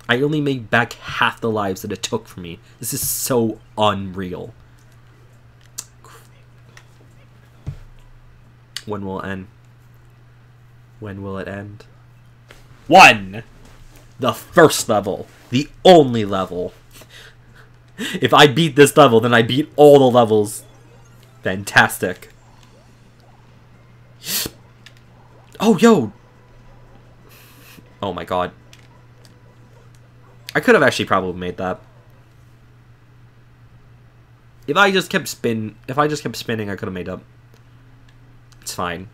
I only made back half the lives that it took from me. This is so unreal. When will it end? When will it end? One! The first level. The only level. If I beat this level, then I beat all the levels. Fantastic. Oh, yo! Oh my god. I could have actually probably made that. If I just kept spin, if I just kept spinning, I could have made up. It's fine.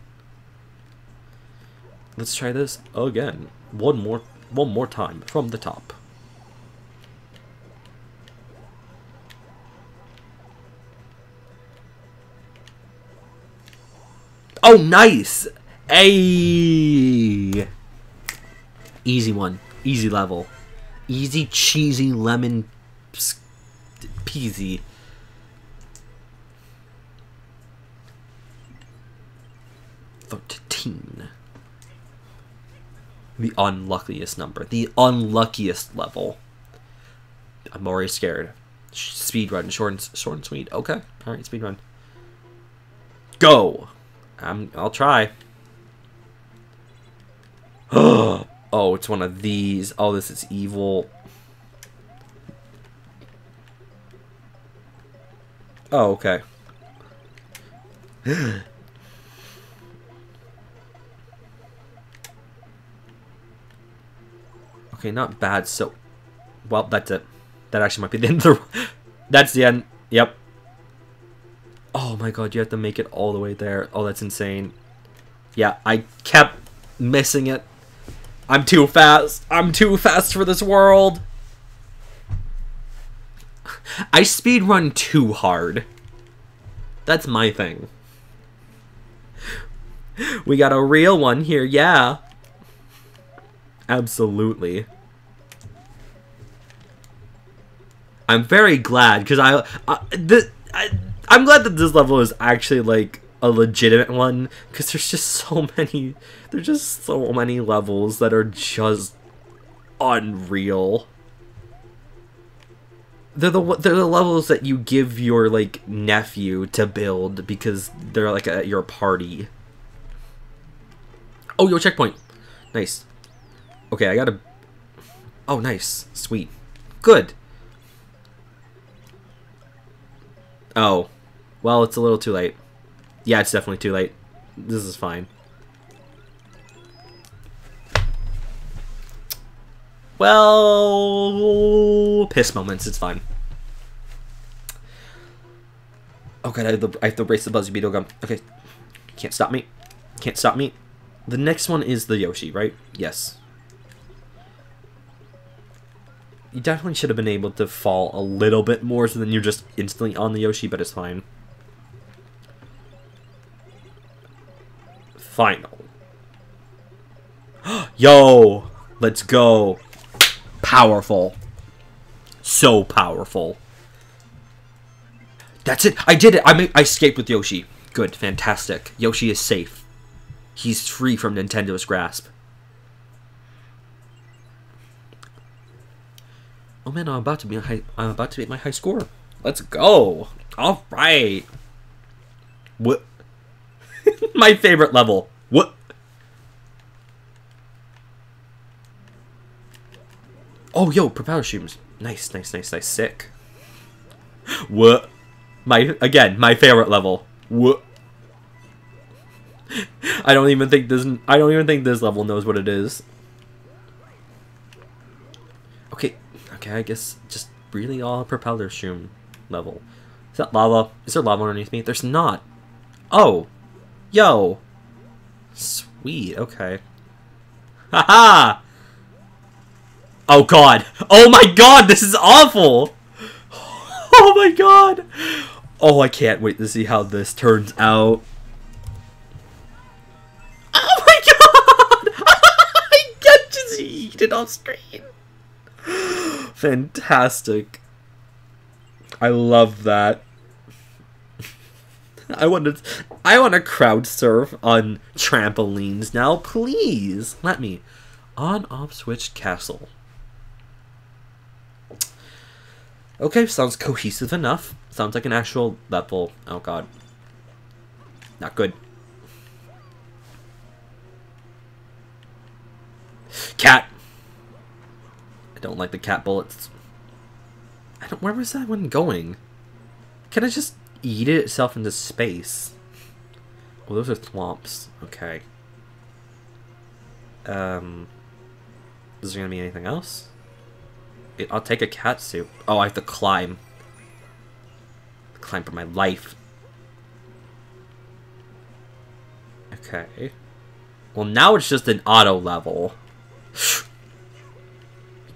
Let's try this again. One more, one more time from the top. Oh, nice! Hey! Easy one. Easy level. Easy, cheesy, lemon peasy. Thirteen. The unluckiest number. The unluckiest level. I'm already scared. Speed run, short and, short and sweet. Okay, all right, speed run. Go. I'm. I'll try. Oh. Oh, it's one of these. Oh, this is evil. Oh, okay. okay, not bad. So, well, that's it. That actually might be the end of the... That's the end. Yep. Oh my god, you have to make it all the way there. Oh, that's insane. Yeah, I kept missing it. I'm too fast. I'm too fast for this world. I speed run too hard. That's my thing. We got a real one here, yeah. Absolutely. I'm very glad because I, I, I, I'm glad that this level is actually like a legitimate one because there's just so many there's just so many levels that are just unreal they're the they're the levels that you give your like nephew to build because they're like at your party. Oh, yo, checkpoint. Nice. Okay, I gotta. Oh, nice, sweet, good. Oh, well, it's a little too late. Yeah, it's definitely too late. This is fine. Well, piss moments. It's fine. Oh god, I have, the, I have to brace the Buzzy Beetle Gum. Okay, can't stop me. Can't stop me. The next one is the Yoshi, right? Yes. You definitely should have been able to fall a little bit more so then you're just instantly on the Yoshi, but it's fine. Final. Yo! Let's go. Powerful. So powerful. That's it. I did it. I I escaped with Yoshi. Good. Fantastic. Yoshi is safe. He's free from Nintendo's grasp. Oh man, I'm about to be high, I'm about to beat my high score. Let's go. All right. What? my favorite level. What? Oh, yo, propeller shrooms. Nice, nice, nice, nice. Sick. What? My again, my favorite level. What? I don't even think this. I don't even think this level knows what it is. Okay, I guess just really all propeller shroom level. Is that lava? Is there lava underneath me? There's not. Oh, yo. Sweet. Okay. Haha. Oh god. Oh my god. This is awful. Oh my god. Oh, I can't wait to see how this turns out. Oh my god! I got see it on screen. Fantastic. I love that. I want to I want to crowd surf on trampolines now, please. Let me on off switch castle. Okay, sounds cohesive enough. Sounds like an actual level. Oh god. Not good. Cat! I don't like the cat bullets. I don't- where was that one going? Can I just eat it itself into space? Oh, those are thwomps. Okay. Um... Is there gonna be anything else? I'll take a cat suit. Oh, I have to climb. Climb for my life. Okay. Well, now it's just an auto level.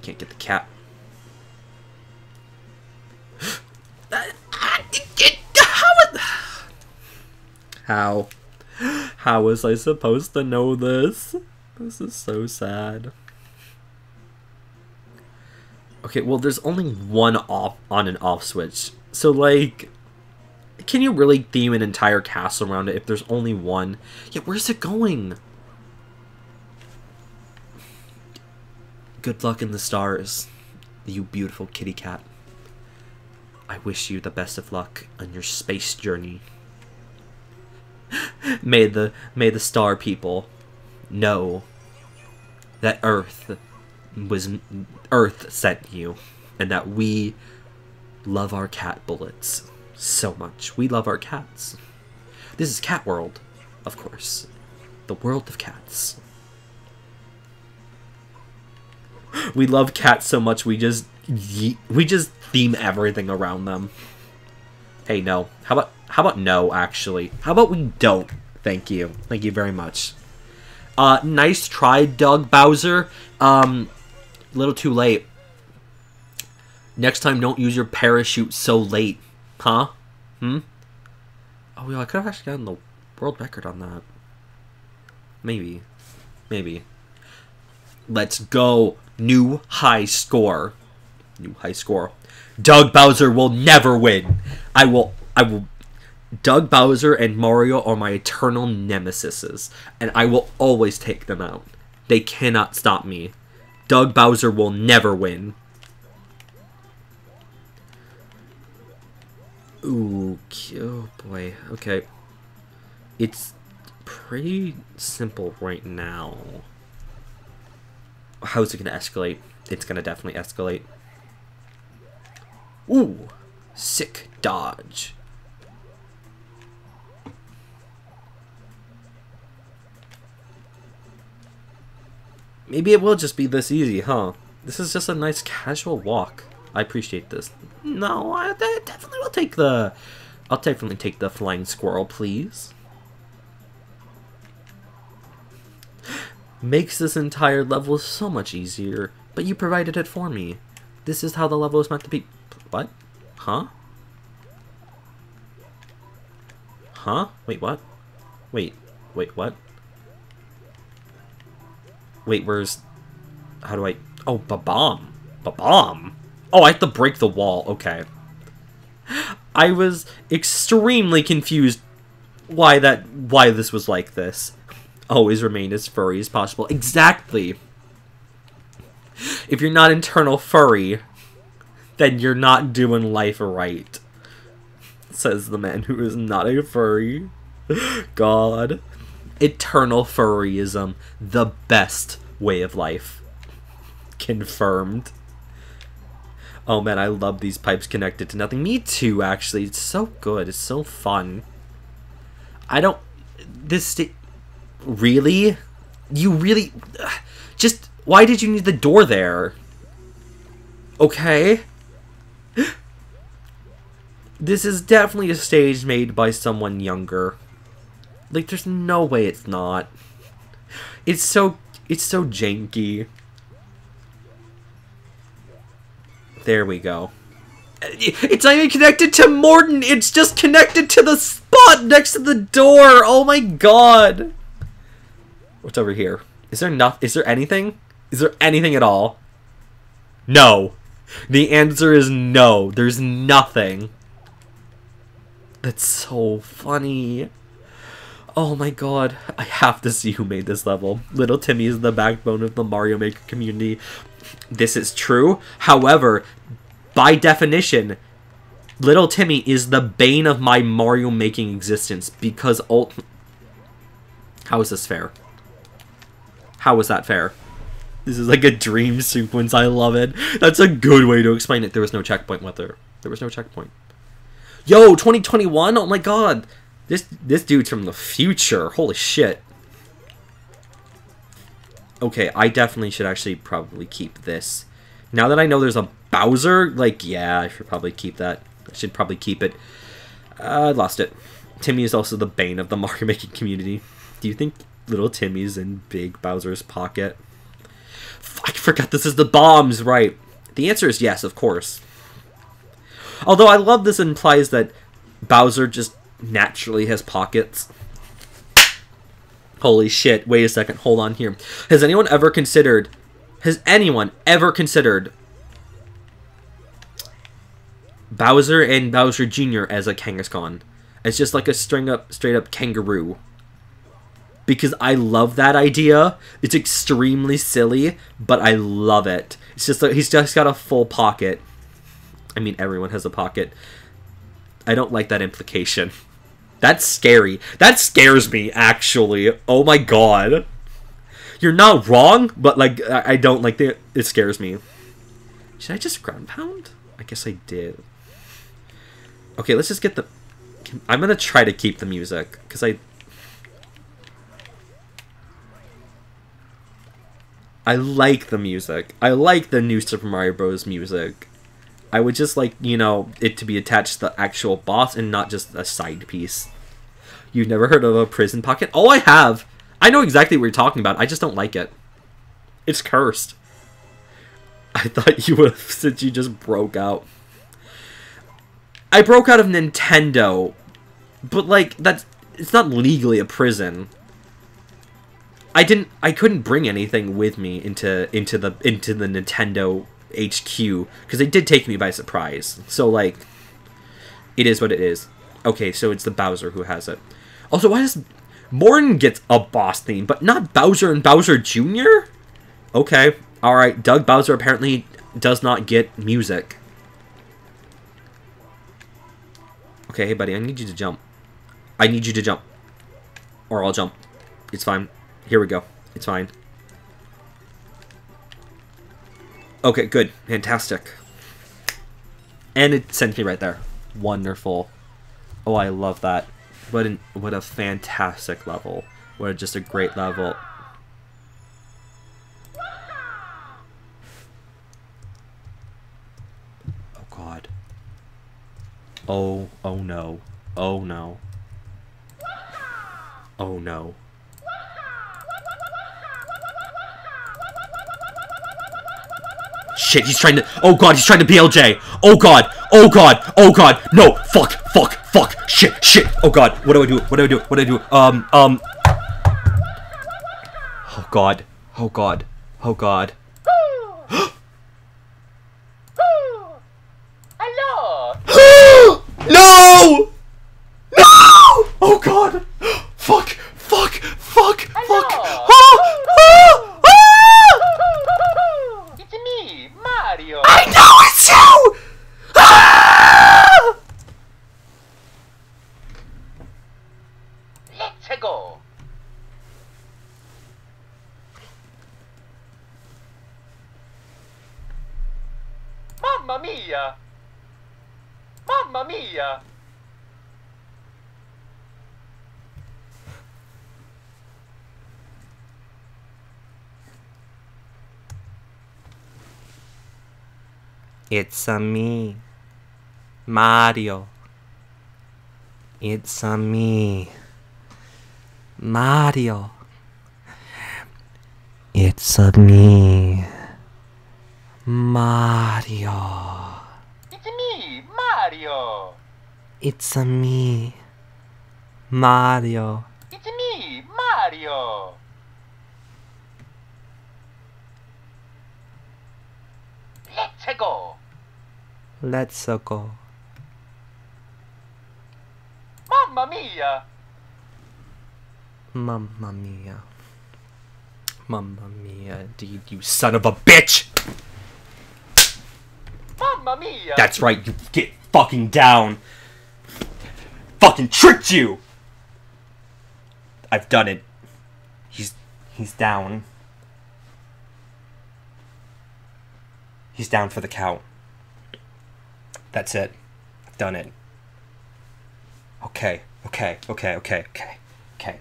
Can't get the cat. How? How was I supposed to know this? This is so sad. Okay, well, there's only one off on and off switch. So, like, can you really theme an entire castle around it if there's only one? Yeah, where's it going? Good luck in the stars, you beautiful kitty cat. I wish you the best of luck on your space journey. may the may the star people know that Earth was Earth sent you, and that we love our cat bullets so much. We love our cats. This is Cat World, of course. The world of cats. We love cats so much we just we just theme everything around them. Hey, no. How about how about no actually? How about we don't? Thank you. Thank you very much. Uh nice try, Doug Bowser. Um a little too late. Next time, don't use your parachute so late. Huh? Hmm? Oh, yeah, I could have actually gotten the world record on that. Maybe. Maybe. Let's go. New high score. New high score. Doug Bowser will never win. I will. I will. Doug Bowser and Mario are my eternal nemesises, and I will always take them out. They cannot stop me. Doug Bowser will never win. Ooh, oh boy. Okay. It's pretty simple right now. How's it gonna escalate? It's gonna definitely escalate. Ooh, sick dodge. Maybe it will just be this easy, huh? This is just a nice casual walk. I appreciate this. No, I, I definitely will take the... I'll definitely take the flying squirrel, please. Makes this entire level so much easier, but you provided it for me. This is how the level is meant to be. What? Huh? Huh? Wait, what? Wait, wait, what? Wait, where's... How do I... Oh, Bob-omb. Bob-omb? Oh, I have to break the wall. Okay. I was extremely confused why that... Why this was like this. Always remain as furry as possible. Exactly. If you're not internal furry, then you're not doing life right. Says the man who is not a furry. God. Eternal furryism. The best way of life. Confirmed. Oh man, I love these pipes connected to nothing. Me too, actually. It's so good. It's so fun. I don't... This... Really? You really... Just... Why did you need the door there? Okay. This is definitely a stage made by someone younger. Like, there's no way it's not. It's so... It's so janky. There we go. It's not even connected to Mordin. It's just connected to the spot next to the door. Oh my god. What's over here? Is there not? Is there anything? Is there anything at all? No. The answer is no. There's nothing. That's so funny. Oh my god. I have to see who made this level. Little Timmy is the backbone of the Mario Maker community. This is true. However, by definition, Little Timmy is the bane of my Mario making existence because ult. How is this fair? How is that fair? This is like a dream sequence. I love it. That's a good way to explain it. There was no checkpoint with there. There was no checkpoint. Yo, 2021? Oh my god. This this dude's from the future. Holy shit. Okay, I definitely should actually probably keep this. Now that I know there's a Bowser, like, yeah, I should probably keep that. I should probably keep it. Uh, I lost it. Timmy is also the bane of the Mario making community. Do you think little Timmy's in Big Bowser's pocket? I forgot this is the bombs, right. The answer is yes, of course. Although I love this implies that Bowser just naturally has pockets. Holy shit, wait a second, hold on here. Has anyone ever considered, has anyone ever considered Bowser and Bowser Jr. as a Kangaskhan? It's just like a string up, straight up kangaroo because I love that idea. It's extremely silly, but I love it. It's just like he's just got a full pocket. I mean, everyone has a pocket. I don't like that implication. That's scary. That scares me, actually. Oh my god. You're not wrong, but like I don't like the. It scares me. Should I just ground pound? I guess I did. Okay, let's just get the. I'm gonna try to keep the music because I I like the music. I like the new Super Mario Bros. music. I would just like, you know, it to be attached to the actual boss and not just a side piece. You've never heard of a prison pocket? Oh, I have! I know exactly what you're talking about. I just don't like it. It's cursed. I thought you would have, since you just broke out. I broke out of Nintendo, but like, that's, it's not legally a prison. I didn't I couldn't bring anything with me into into the into the Nintendo HQ because they did take me by surprise. So like it is what it is. Okay, so it's the Bowser who has it. Also, why does Morton gets a boss theme, but not Bowser and Bowser Jr.? Okay, alright. Doug Bowser apparently does not get music. Okay, hey buddy, I need you to jump. I need you to jump. Or I'll jump. It's fine. Here we go. It's fine. Okay, good. Fantastic. And it sent me right there. Wonderful. Oh, I love that. What an what a fantastic level. What a, just a great level. Oh god. Oh, oh no. Oh no. Oh no. Shit, he's trying to- Oh god, he's trying to BLJ! Oh god! Oh god! Oh god! No! Fuck! Fuck! Fuck! Shit! Shit! Oh god! What do I do? What do I do? What do I do? Um, um... Oh god. Oh god. Oh god. Hello! no! No! Oh god! Fuck! Fuck! Fuck! Fuck! Hello! Ah! Ah! Ah! It's me, Mario! I know it's you! Ah! Let's go! Mamma mia! Mamma mia! It's a me, Mario. It's a me, Mario. It's a me, Mario. It's me, Mario! It's a me, Mario. It's me, Mario! Let's go! Let's go. Mamma mia! Mamma mia. Mamma mia, indeed, you son of a bitch! Mamma mia! That's right, you get fucking down. Fucking tricked you! I've done it. He's he's down. He's down for the count. That's it. I've done it. Okay, okay, okay, okay, okay, okay.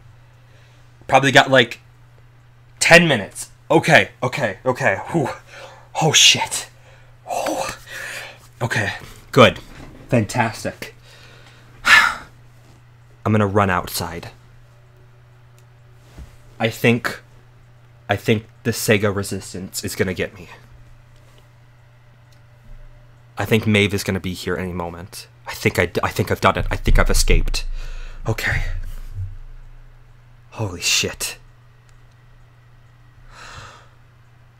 Probably got like 10 minutes. Okay, okay, okay. Whew. Oh shit. Whew. Okay, good. Fantastic. I'm gonna run outside. I think. I think the Sega Resistance is gonna get me. I think Maeve is gonna be here any moment. I think I, I think I've done it. I think I've escaped. Okay. Holy shit.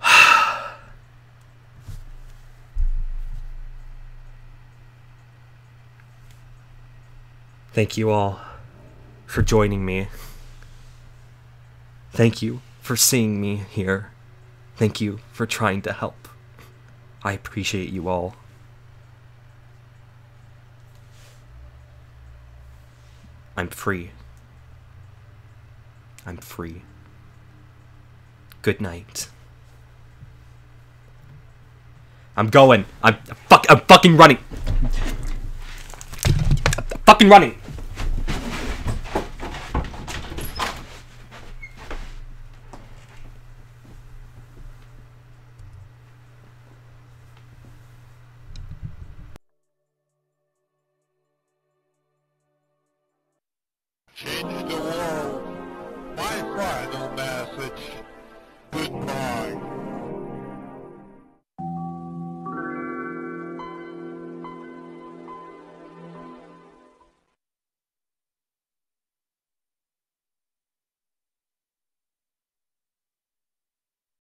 Thank you all for joining me. Thank you for seeing me here. Thank you for trying to help. I appreciate you all. I'm free. I'm free. Good night. I'm going. I'm fuck. I'm fucking running. I'm fucking running.